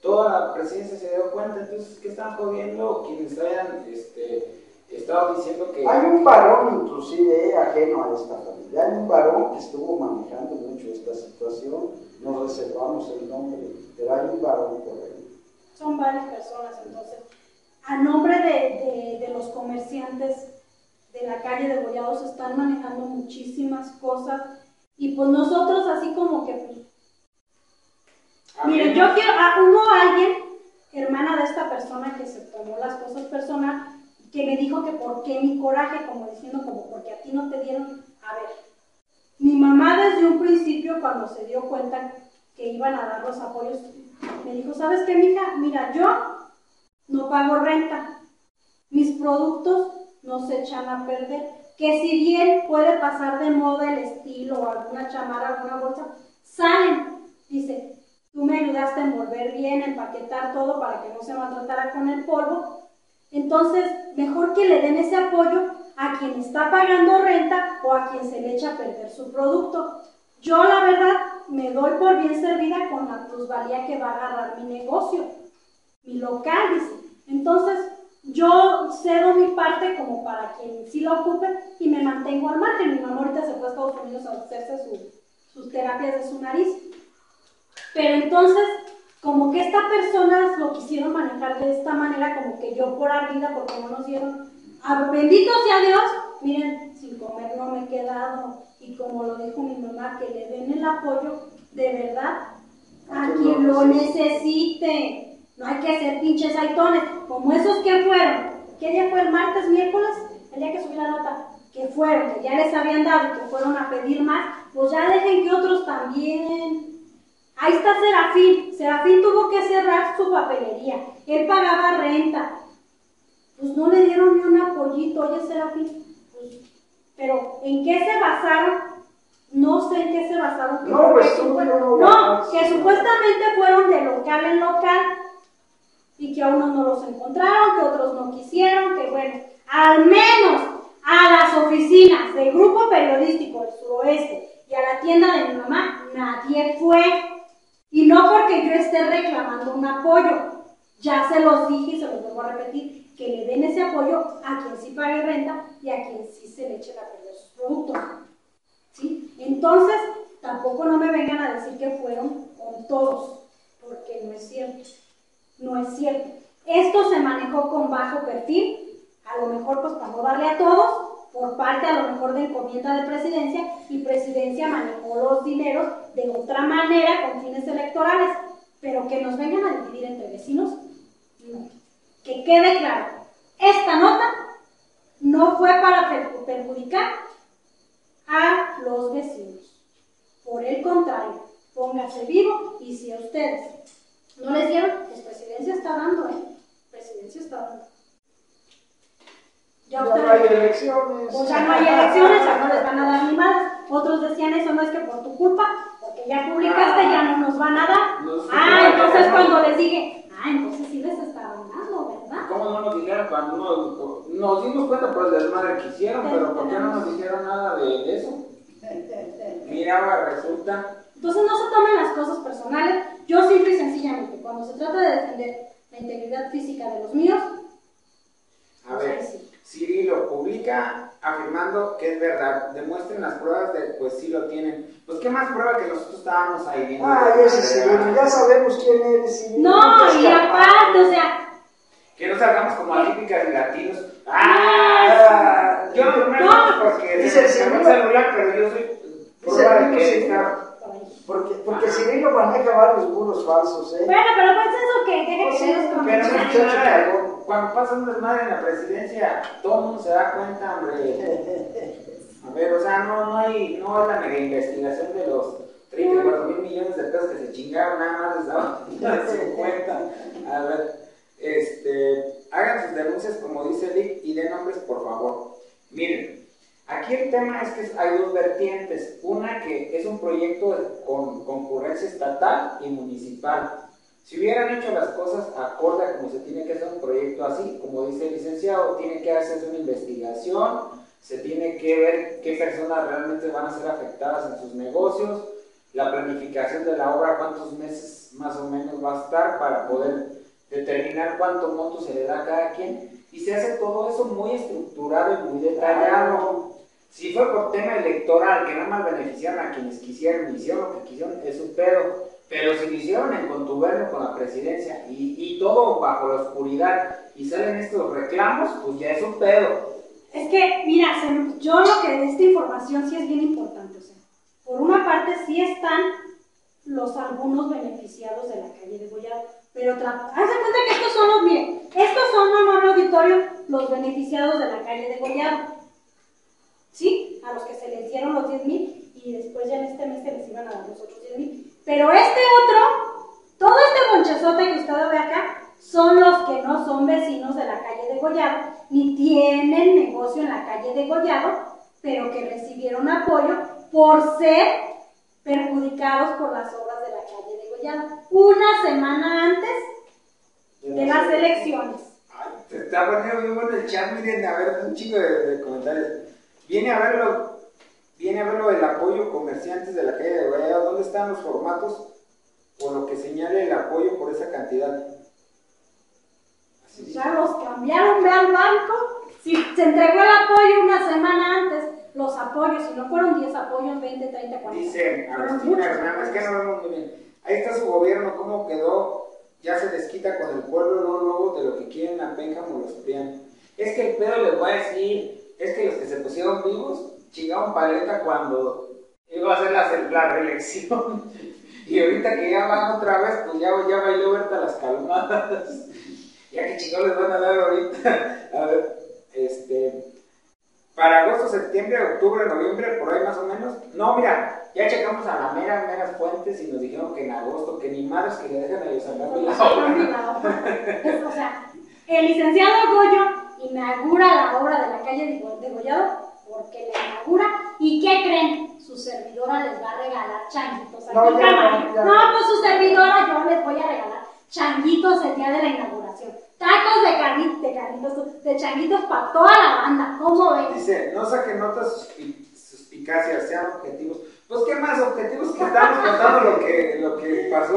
[SPEAKER 2] toda la presidencia se dio cuenta, entonces, ¿qué están jodiendo quienes hayan este, estado diciendo que...
[SPEAKER 1] Hay un varón inclusive ajeno a esta familia, hay un varón que estuvo manejando mucho esta situación, nos reservamos el nombre, pero hay un varón por ahí.
[SPEAKER 3] Son varias personas entonces. A nombre de, de, de los comerciantes de la calle de Gollados están manejando muchísimas cosas y pues nosotros así como que pues, Miren, yo quiero, a uno alguien, hermana de esta persona que se tomó las cosas personal, que me dijo que por qué mi coraje, como diciendo, como porque a ti no te dieron, a ver, mi mamá desde un principio cuando se dio cuenta que iban a dar los apoyos, me dijo, ¿sabes qué, mija? Mira, yo no pago renta, mis productos no se echan a perder, que si bien puede pasar de moda el estilo o alguna chamarra, alguna bolsa, salen, dice, Tú me ayudaste a envolver bien, empaquetar todo para que no se maltratara con el polvo. Entonces, mejor que le den ese apoyo a quien está pagando renta o a quien se le echa a perder su producto. Yo, la verdad, me doy por bien servida con la plusvalía que va a agarrar mi negocio, mi local, dice. Entonces, yo cedo mi parte como para quien sí la ocupe y me mantengo al margen. Mi mamá ahorita se fue a Estados Unidos a hacerse sus terapias de su nariz. Pero entonces, como que estas personas lo quisieron manejar de esta manera, como que yo por ardida, porque no nos dieron, a, bendito sea Dios, miren, sin comer no me he quedado, y como lo dijo mi mamá, que le den el apoyo de verdad a quien lo necesite. No hay que hacer pinches aitones, como esos que fueron. ¿Qué día fue el martes, miércoles? El día que subí la nota. Que fueron, que ya les habían dado y que fueron a pedir más. Pues ya dejen que otros también. Ahí está Serafín. Serafín tuvo que cerrar su papelería. Él pagaba renta. Pues no le dieron ni un apoyito, oye Serafín. Pues, pero ¿en qué se basaron? No sé en qué se basaron.
[SPEAKER 1] No, pues,
[SPEAKER 3] no, que supuestamente fueron de local en local y que a unos no los encontraron, que otros no quisieron, que bueno, al menos a las oficinas del grupo periodístico del suroeste y a la tienda de mi mamá, nadie fue. Y no porque yo esté reclamando un apoyo. Ya se los dije y se los vuelvo a repetir, que le den ese apoyo a quien sí pague renta y a quien sí se le echen a perder sus productos. ¿Sí? Entonces, tampoco no me vengan a decir que fueron con todos, porque no es cierto. No es cierto. Esto se manejó con bajo perfil, a lo mejor pues para no darle a todos, por parte a lo mejor de encomienda de presidencia y presidencia manejó los dineros de otra manera con fines electorales, pero que nos vengan a dividir entre vecinos, no. Que quede claro, esta nota no fue para perjudicar a los vecinos. Por el contrario, póngase vivo y si a ustedes no les dieron, pues presidencia está dando, ¿eh? Presidencia está dando.
[SPEAKER 1] Ya, no hay elecciones.
[SPEAKER 3] Pues ya no hay elecciones, ya no les van a dar ni más. Otros decían eso no es que por tu culpa, porque ya publicaste, ya no nos van a dar. ah, entonces cuando les dije, ah, entonces sí les estaban dando, ¿verdad?
[SPEAKER 2] ¿Cómo no nos dijeron cuando nos, nos dimos cuenta por el desmadre que hicieron, pero ¿por qué no nos dijeron nada de eso? Mira, ahora resulta.
[SPEAKER 3] Entonces no se tomen las cosas personales. Yo simple y sencillamente, cuando se trata de defender la integridad física de los míos,
[SPEAKER 2] a ver, si lo publica afirmando que es verdad. Demuestren las pruebas de, pues sí lo tienen. Pues qué más prueba que nosotros estábamos ahí viendo.
[SPEAKER 1] Ah, ese ya sabemos quién eres.
[SPEAKER 3] no, y aparte, o sea...
[SPEAKER 2] Que no salgamos como atípicas y latinos. ¡Ah! Yo no me no, porque
[SPEAKER 1] dice el
[SPEAKER 2] celular, pero yo soy prueba de que está
[SPEAKER 1] porque, porque Cirilo maneja varios muros falsos, ¿eh?
[SPEAKER 3] Bueno, pero pues eso que pues que
[SPEAKER 2] sí, pero cuando pasa un desmadre en la presidencia, todo el mundo se da cuenta, hombre. A ver, o sea, no, no hay, no hay la mega investigación de los 34 mil millones de pesos que se chingaron, nada más les daban 50. A ver, este, hagan sus denuncias como dice Lick y den nombres, por favor. Miren, Aquí el tema es que hay dos vertientes. Una que es un proyecto con concurrencia estatal y municipal. Si hubieran hecho las cosas acorde a como se tiene que hacer un proyecto así, como dice el licenciado, tiene que hacerse una investigación, se tiene que ver qué personas realmente van a ser afectadas en sus negocios, la planificación de la obra, cuántos meses más o menos va a estar para poder determinar cuánto monto se le da a cada quien. Y se hace todo eso muy estructurado y muy detallado. Si fue por tema electoral, que nada más beneficiaron a quienes quisieron, hicieron lo que quisieron, es un pedo. Pero si lo hicieron en contubernio con la presidencia y, y todo bajo la oscuridad y salen estos reclamos, pues ya es un pedo.
[SPEAKER 3] Es que, mira, yo lo que de esta información sí es bien importante. O sea, por una parte sí están los algunos beneficiados de la calle de Goyado, pero otra, haz de cuenta que estos son los, miren, estos son, amor auditorio, los beneficiados de la calle de Goyado. ¿sí? A los que se les dieron los 10 mil y después ya en este mes se les iban a dar los otros 10 mil. Pero este otro, todo este monchezote que usted ve acá, son los que no son vecinos de la calle de Gollado, ni tienen negocio en la calle de Gollado, pero que recibieron apoyo por ser perjudicados por las obras de la calle de Gollado. Una semana antes de las elecciones.
[SPEAKER 2] Ay, te está poniendo muy bueno el chat, miren, a ver, un chingo de comentarios. Viene a verlo, viene a verlo el apoyo comerciantes de la calle de Guayaba. ¿Dónde están los formatos? Por lo que señale el apoyo por esa cantidad.
[SPEAKER 3] ya los cambiaron, ve al banco. Si se entregó el apoyo una semana antes, los apoyos, si no fueron 10 apoyos, 20, 30, 40.
[SPEAKER 2] Dice Agustina Hernández, que no vemos muy bien. Ahí está su gobierno, cómo quedó, ya se desquita con el pueblo, no luego de lo que quieren a Pénjamo los pian. Es que el pedo les voy a decir, es que los que se pusieron vivos chingaban paleta cuando iba a hacer la, la reelección. y ahorita que ya van otra vez, pues ya, ya bailó Berta las calmadas. ya que chingados les van a dar ahorita. a ver, este. Para agosto, septiembre, octubre, noviembre, por ahí más o menos. No, mira, ya checamos a la mera, meras fuentes y nos dijeron que en agosto, que ni malos que le dejan a ellos hablar de
[SPEAKER 3] la O sea, el licenciado Goyo inaugura la obra de la calle de Gollado porque la inaugura y ¿qué creen? Su servidora les va a regalar changuitos. no, no, pues su servidora yo les voy a regalar changuitos el día de la inauguración. Tacos de carnitos, de carnitos, de changuitos para toda la banda. ¿Cómo ven?
[SPEAKER 2] Dice, no saquen notas suspicacias, sean objetivos. Pues qué más objetivos que estamos contando lo que, lo que pasó.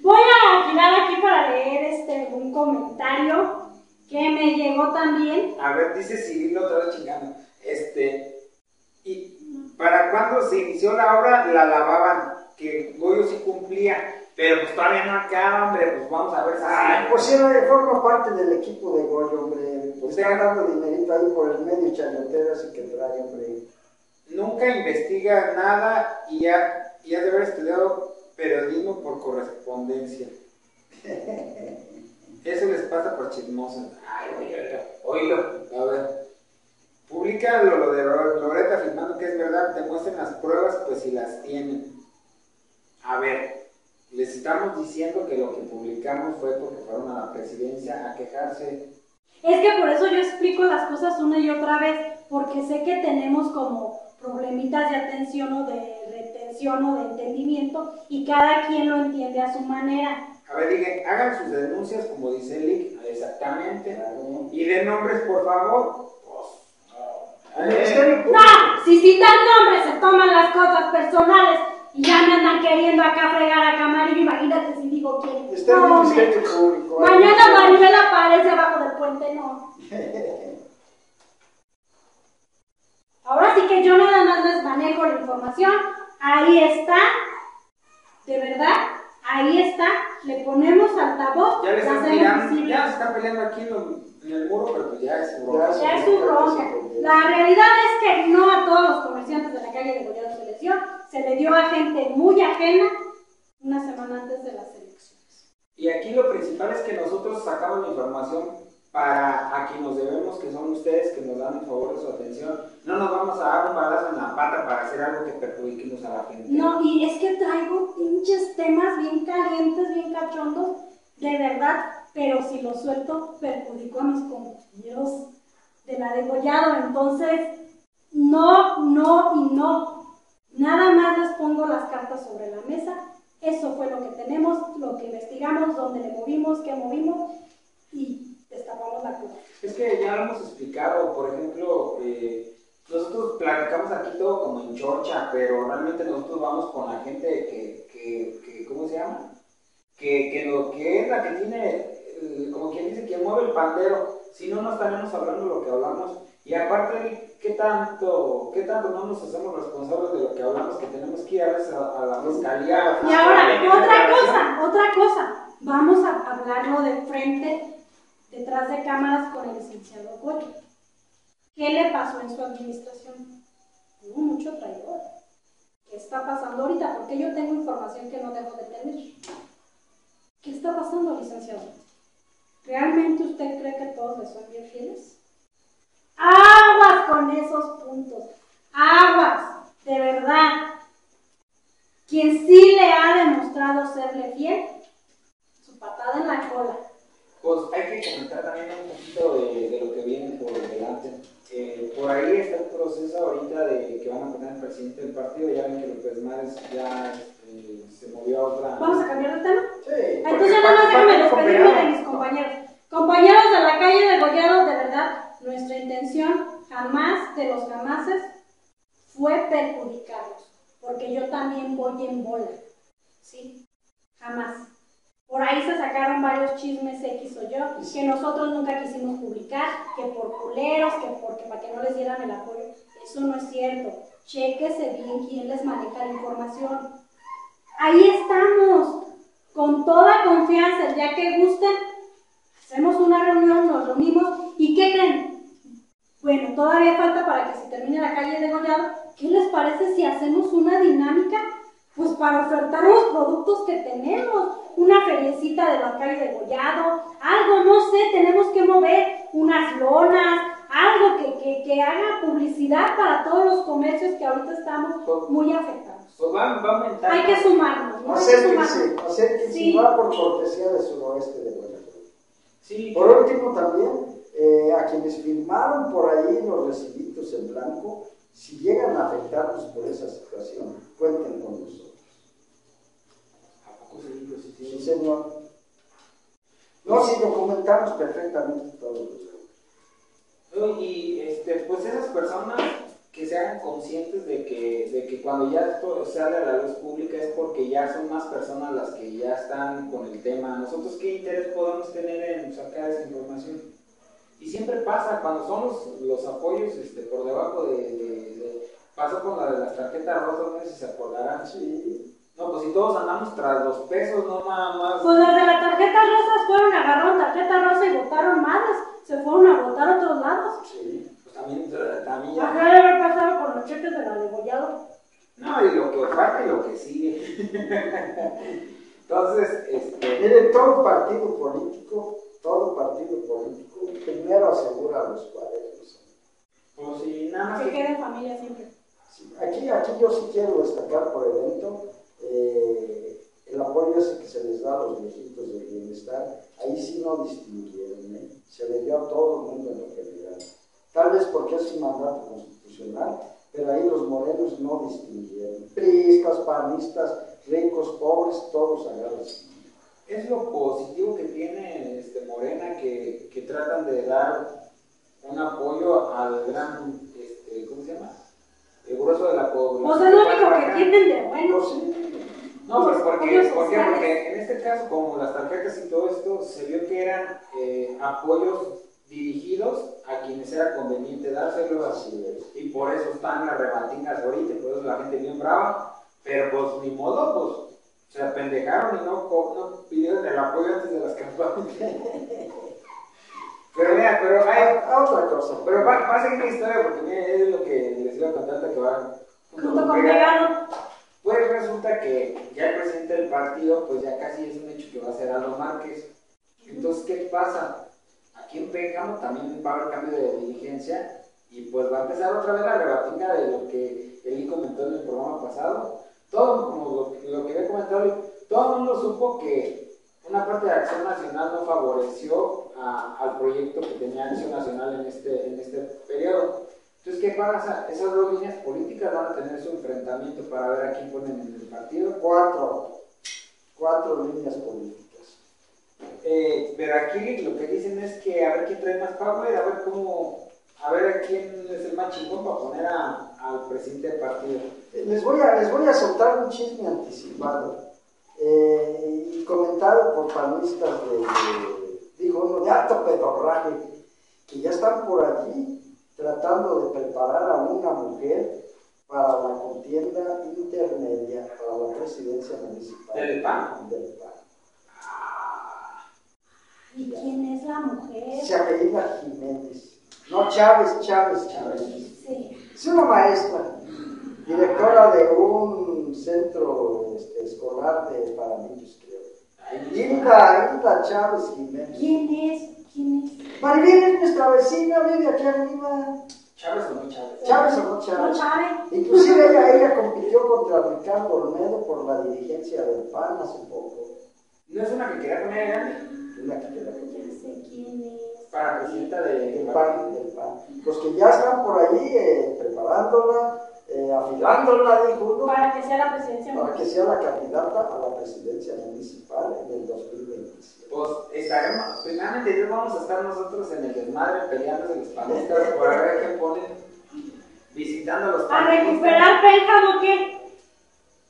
[SPEAKER 3] Voy a girar aquí para leer este un comentario que me llegó también.
[SPEAKER 2] A ver, dice Cirilo otra vez chingando. Este, y para cuando se inició la obra la lavaban, que Goyo sí cumplía, pero pues todavía no acaba, hombre, pues vamos a ver si.
[SPEAKER 1] Ah, pues sí, forma parte del equipo de Goyo, hombre. Pues está dando dinerito ahí por el medio chayotero así que trae, hombre.
[SPEAKER 2] Nunca investiga nada y ya, ya debe haber estudiado periodismo por correspondencia. Eso les pasa por chismosos. Ay, oílo, a ver. Publica lo, de Loreta afirmando que es verdad, te muestren las pruebas, pues si las tienen. A ver, les estamos diciendo que lo que publicamos fue porque fueron a la presidencia a quejarse.
[SPEAKER 3] Es que por eso yo explico las cosas una y otra vez, porque sé que tenemos como problemitas de atención o de retención o de entendimiento y cada quien lo entiende a su manera.
[SPEAKER 2] A ver, digan, hagan sus denuncias como dice Lick, exactamente. Y den nombres, por favor. Pues,
[SPEAKER 1] El Ministerio Público.
[SPEAKER 3] No, si citan nombres se toman las cosas personales y ya me andan queriendo acá fregar a Camarillo, imagínate si digo quién. No,
[SPEAKER 1] Público.
[SPEAKER 3] Mañana Maribel aparece abajo del puente, no. Ahora sí que yo nada más les manejo la información. Ahí está. De verdad, ahí está. Le ponemos altavoz.
[SPEAKER 2] Ya le
[SPEAKER 3] la
[SPEAKER 2] están
[SPEAKER 3] visible.
[SPEAKER 2] ya se está peleando aquí en, lo- en el muro, pero pues ya es
[SPEAKER 1] Ya.
[SPEAKER 3] Ya bronca. La realidad es que no a todos los comerciantes de la calle de Gollado se les dio. Se le dio a gente muy ajena una semana antes de las elecciones.
[SPEAKER 2] Y aquí lo principal es que nosotros sacamos la información para a quien nos debemos, que son ustedes, que nos dan el favor de su atención. No nos vamos a dar un balazo en la pata para hacer algo que perjudiquemos a la gente.
[SPEAKER 3] No, y es que traigo pinches temas bien calientes, bien cachondos, de verdad, pero si los suelto perjudico a mis compañeros de la degollado, entonces no, no y no. Nada más les pongo las cartas sobre la mesa. Eso fue lo que tenemos, lo que investigamos, dónde le movimos, qué movimos y destapamos la cosa.
[SPEAKER 2] Es que ya lo hemos explicado, por ejemplo, eh, nosotros platicamos aquí todo como en chorcha, pero realmente nosotros vamos con la gente que, que, que ¿cómo se llama? Que, que, lo, que es la que tiene, eh, como quien dice, que mueve el pandero, si no, no estaremos hablando lo que hablamos. Y aparte, ¿qué tanto, ¿qué tanto no nos hacemos responsables de lo que hablamos? Que tenemos que ir a a, a la fiscalía.
[SPEAKER 3] Y ahora, otra cosa, otra cosa. Vamos a hablarlo de frente, detrás de cámaras con el licenciado Goyo. ¿Qué le pasó en su administración? Hubo mucho traidor. ¿Qué está pasando ahorita? Porque yo tengo información que no dejo de tener. ¿Qué está pasando, licenciado? ¿Realmente usted cree que todos le son bien fieles? Aguas con esos puntos. Aguas, de verdad. Quien sí le ha demostrado serle fiel, su patada en la cola.
[SPEAKER 2] Pues hay que comentar también un poquito de, de lo que viene por delante. Eh, por ahí está el proceso ahorita de que van a poner al presidente del partido. Ya ven que López Mares ya se movió a otra.
[SPEAKER 3] ¿Vamos a cambiar de tema?
[SPEAKER 1] Sí.
[SPEAKER 3] Entonces nada más déjame despedirme de mis compañeros. Compañeros de la calle de Gollado, de verdad, nuestra intención jamás de los jamases fue perjudicarlos, porque yo también voy en bola, ¿sí? Jamás. Por ahí se sacaron varios chismes X o yo, que nosotros nunca quisimos publicar, que por culeros, que porque para que no les dieran el apoyo. Eso no es cierto. Chéquese bien quién les maneja la información. Ahí estamos, con toda confianza, día que gusten, hacemos una reunión, nos reunimos y ¿qué creen? Bueno, todavía falta para que se termine la calle de Gollado. ¿Qué les parece si hacemos una dinámica? Pues para ofertar los productos que tenemos, una feriecita de la calle de Gollado, algo, no sé, tenemos que mover unas lonas, algo que, que haga publicidad para todos los comercios que ahorita estamos muy afectados.
[SPEAKER 2] Pues va, va.
[SPEAKER 3] Hay que sumarnos, ¿no?
[SPEAKER 1] Acérquense, acérquense,
[SPEAKER 3] Sí.
[SPEAKER 1] va por cortesía de suroeste de Guanajuato.
[SPEAKER 2] Sí,
[SPEAKER 1] Por último también, eh, a quienes firmaron por ahí los recibitos en blanco, si llegan a afectarnos por esa situación, cuenten con nosotros.
[SPEAKER 2] ¿A poco sí? Pues sí, sí.
[SPEAKER 1] Sí, señor. No, si documentamos perfectamente todos los
[SPEAKER 2] Y este, pues esas personas que se hagan conscientes de que, de que cuando ya esto sale a la luz pública es porque ya son más personas las que ya están con el tema. Nosotros qué interés podemos tener en sacar esa información. Y siempre pasa, cuando son los, los apoyos este, por debajo de, de- de- Pasó con la de las tarjetas rosas, no sé si se acordarán.
[SPEAKER 1] Sí.
[SPEAKER 2] No, pues si todos andamos tras los pesos, no nada más.
[SPEAKER 3] Pues las de las tarjetas rosas fueron, agarraron tarjeta rosa y votaron madres, se fueron a votar a otros lados.
[SPEAKER 1] Sí.
[SPEAKER 2] También, también ya-
[SPEAKER 3] Ajá, de haber pasado con los cheques de la degollado.
[SPEAKER 2] No, y lo que falta y lo que sigue. Entonces, este,
[SPEAKER 1] Miren, todo partido político, todo partido político, primero asegura a los cuadros.
[SPEAKER 2] pues si nada más
[SPEAKER 3] Que quede en familia siempre.
[SPEAKER 1] Sí, Aquí, aquí yo sí quiero destacar por evento eh, el apoyo ese que se les da a los viejitos del bienestar. Ahí sí no distinguieron, ¿eh? se le dio a todo el mundo en lo general. Tal vez porque es un mandato constitucional, pero ahí los morenos no distinguieron. Priistas, panistas, ricos, pobres, todos agarran.
[SPEAKER 2] Es lo positivo que tiene este, Morena, que, que tratan de dar un apoyo al gran este, población.
[SPEAKER 3] Pues es lo
[SPEAKER 2] de
[SPEAKER 3] único que tienen de bueno.
[SPEAKER 1] Pues.
[SPEAKER 2] No, porque,
[SPEAKER 3] Apoyos
[SPEAKER 2] ¿por qué? Porque en este caso, como las tarjetas y todo esto, se vio que eran eh, apoyos dirigidos a quienes era conveniente dárselos
[SPEAKER 1] Así es.
[SPEAKER 2] y por eso están las rebatinas ahorita, por eso la gente bien brava, pero pues ni modo, pues se apendejaron y no, no pidieron el apoyo antes de las campañas. pero mira, pero hay,
[SPEAKER 1] otra cosa.
[SPEAKER 2] pero va, va a seguir la historia porque mira, es lo que les iba a contar que va
[SPEAKER 3] Junto con Vegano.
[SPEAKER 2] Pues resulta que ya el presidente del partido, pues ya casi es un hecho que va a ser Aldo Márquez. Entonces, ¿qué pasa? Aquí en Pénjamo también va a haber cambio de dirigencia y pues va a empezar otra vez la rebatinga de lo que él comentó en el programa pasado. Todo, como lo, lo que había comentado, todo el mundo supo que una parte de Acción Nacional no favoreció a- al proyecto que tenía Acción Nacional en este, en este periodo. Entonces, ¿qué pasa? Esas dos líneas políticas van a tener su enfrentamiento para ver a quién ponen en el partido.
[SPEAKER 1] Cuatro. Cuatro líneas políticas.
[SPEAKER 2] Eh, pero aquí lo que dicen es que a ver quién trae más power, a ver cómo, a ver a quién es el más chingón para poner a- al presidente del partido.
[SPEAKER 1] Eh, Les voy a, les voy a soltar un chisme anticipado eh, y comentado por panistas de, de- dijo uno, de alto pedorraje, que ya están por allí tratando de preparar a una mujer para la contienda intermedia para la presidencia municipal.
[SPEAKER 2] ¿Del PAN?
[SPEAKER 1] Del PAN.
[SPEAKER 3] ¿Y quién es la mujer?
[SPEAKER 1] Se apellida Jiménez. No Chávez, Chávez, Chávez.
[SPEAKER 3] Sí.
[SPEAKER 1] Es una maestra, directora de un centro este, escolar de para niños, creo. Hilda, Hilda Chávez Jiménez.
[SPEAKER 3] ¿Quién es? ¿Quién es?
[SPEAKER 1] Maribel es nuestra vecina, vive aquí arriba.
[SPEAKER 2] Chávez o no Chávez.
[SPEAKER 1] Chávez o no
[SPEAKER 3] ¿No
[SPEAKER 1] Chávez.
[SPEAKER 3] Chávez?
[SPEAKER 1] Inclusive ella, ella compitió contra Ricardo Olmedo por la dirigencia del PAN hace poco.
[SPEAKER 2] No es una que quería poner a
[SPEAKER 1] Una que queda con
[SPEAKER 3] Ya sé quién es.
[SPEAKER 2] para presidenta de
[SPEAKER 1] del PAN, del PAN. Los que ya están por ahí eh, preparándola, eh, afilándola, dijo uno.
[SPEAKER 3] Para que sea la presidencia
[SPEAKER 1] para que sea la candidata a la presidencia municipal en el 2027.
[SPEAKER 2] Pues estaremos, primeramente Dios vamos a estar nosotros en el desmadre peleando de los panistas para ver qué ponen, visitando a los
[SPEAKER 3] ¿A
[SPEAKER 2] panistas.
[SPEAKER 3] recuperar Pénjamo qué?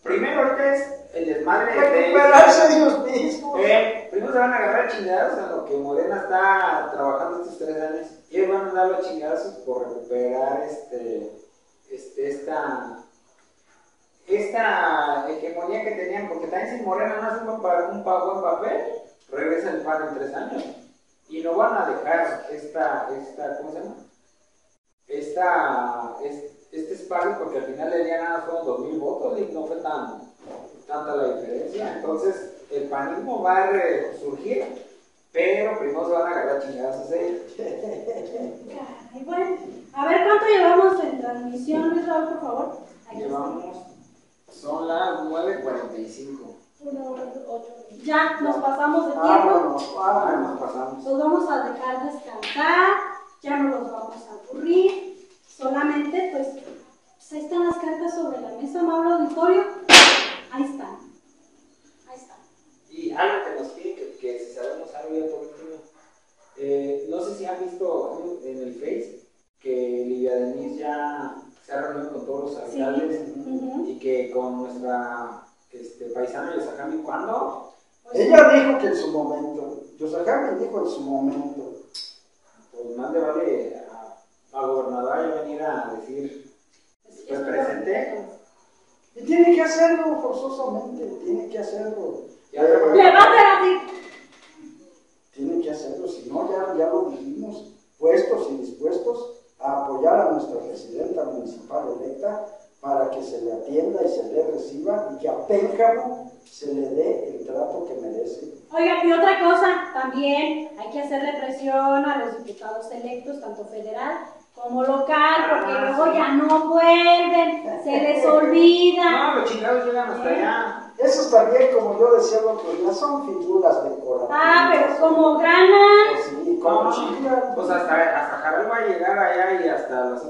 [SPEAKER 2] Primero ahorita es el desmadre de
[SPEAKER 1] Recuperarse ellos mismos.
[SPEAKER 2] Eh, primero se van a agarrar chingados en lo que Morena está trabajando estos tres años. Y ellos van a dar los chingados por recuperar este, este, esta, esta hegemonía que tenían, porque también si Morena no hace un un pa- buen papel, regresa el PAN en tres años. Y no van a dejar esta, esta ¿cómo se llama? Esta, es- este espacio, porque al final del día nada fueron dos mil votos y no fue tan, tanta la diferencia. Entonces, el panismo va a resurgir, pero primero se van a agarrar chingados ellos.
[SPEAKER 3] Caray, bueno. A ver, ¿cuánto llevamos en transmisión, Luis Raúl, por favor? Aquí está.
[SPEAKER 2] Llevamos, son las 9.45.
[SPEAKER 3] Una hora, ocho. Ya, nos pasamos de tiempo.
[SPEAKER 1] Vámonos,
[SPEAKER 2] Ah,
[SPEAKER 1] vámonos.
[SPEAKER 2] nos pasamos.
[SPEAKER 3] Los vamos a dejar descansar, ya no los vamos a aburrir. Solamente, pues, pues ahí están las cartas sobre la mesa, amable auditorio. Ahí están. Ahí están.
[SPEAKER 2] Y algo que nos piden, que, que si sabemos algo ya por último, eh, no sé si han visto en, el Face que Lidia Denise ya se ha reunido con todos los
[SPEAKER 3] Sí. Ujú.
[SPEAKER 2] y que con nuestra este, paisana Yosakami, ¿cuándo?
[SPEAKER 3] Pues,
[SPEAKER 1] Ella dijo que en su momento, Yosakami dijo en su momento,
[SPEAKER 2] Pues más le vale a, a gobernadora ya venir a decir,
[SPEAKER 3] pues,
[SPEAKER 2] presente.
[SPEAKER 1] y tiene que hacerlo forzosamente, tiene que hacerlo.
[SPEAKER 2] Ya
[SPEAKER 3] Le va a
[SPEAKER 1] tiene que hacerlo, si no, ya, ya lo dijimos, puestos y dispuestos a apoyar a nuestra presidenta municipal electa para que se le atienda y se le reciba y que a Pénjamo se le dé el trato que merece.
[SPEAKER 3] Oiga, y otra cosa, también hay que hacerle presión a los diputados electos, tanto federal como local, porque
[SPEAKER 2] Ah,
[SPEAKER 3] luego
[SPEAKER 2] sí.
[SPEAKER 3] ya no vuelven, se les olvida.
[SPEAKER 2] No, los chingados llegan hasta allá.
[SPEAKER 1] Esos también, como yo decía el otro día, son figuras decorativas.
[SPEAKER 3] Ah, pero como ganan,
[SPEAKER 1] Pues sí, como
[SPEAKER 2] No. Pues hasta, hasta Jaral va a llegar allá y hasta las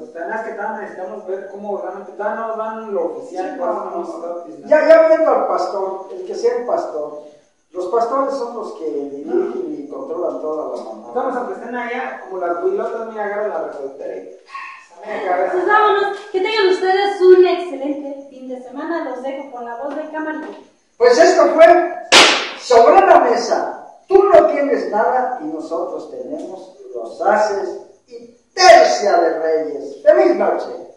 [SPEAKER 2] que todavía necesitamos ver cómo realmente todavía no nos dan lo oficial.
[SPEAKER 1] Sí, no,
[SPEAKER 2] no.
[SPEAKER 1] Ya, ya viendo al pastor, el que sea el pastor. Los pastores son los que dirigen y controlan toda la manada.
[SPEAKER 2] Estamos aunque estén allá, como las pilotas, mira, agarran la resortera y
[SPEAKER 3] Pues vámonos. Que tengan ustedes un excelente fin de semana. Los dejo con la voz del camarero.
[SPEAKER 1] Pues esto fue sobre la mesa. Tú no tienes nada y nosotros tenemos los haces y tercia de reyes. Feliz noche.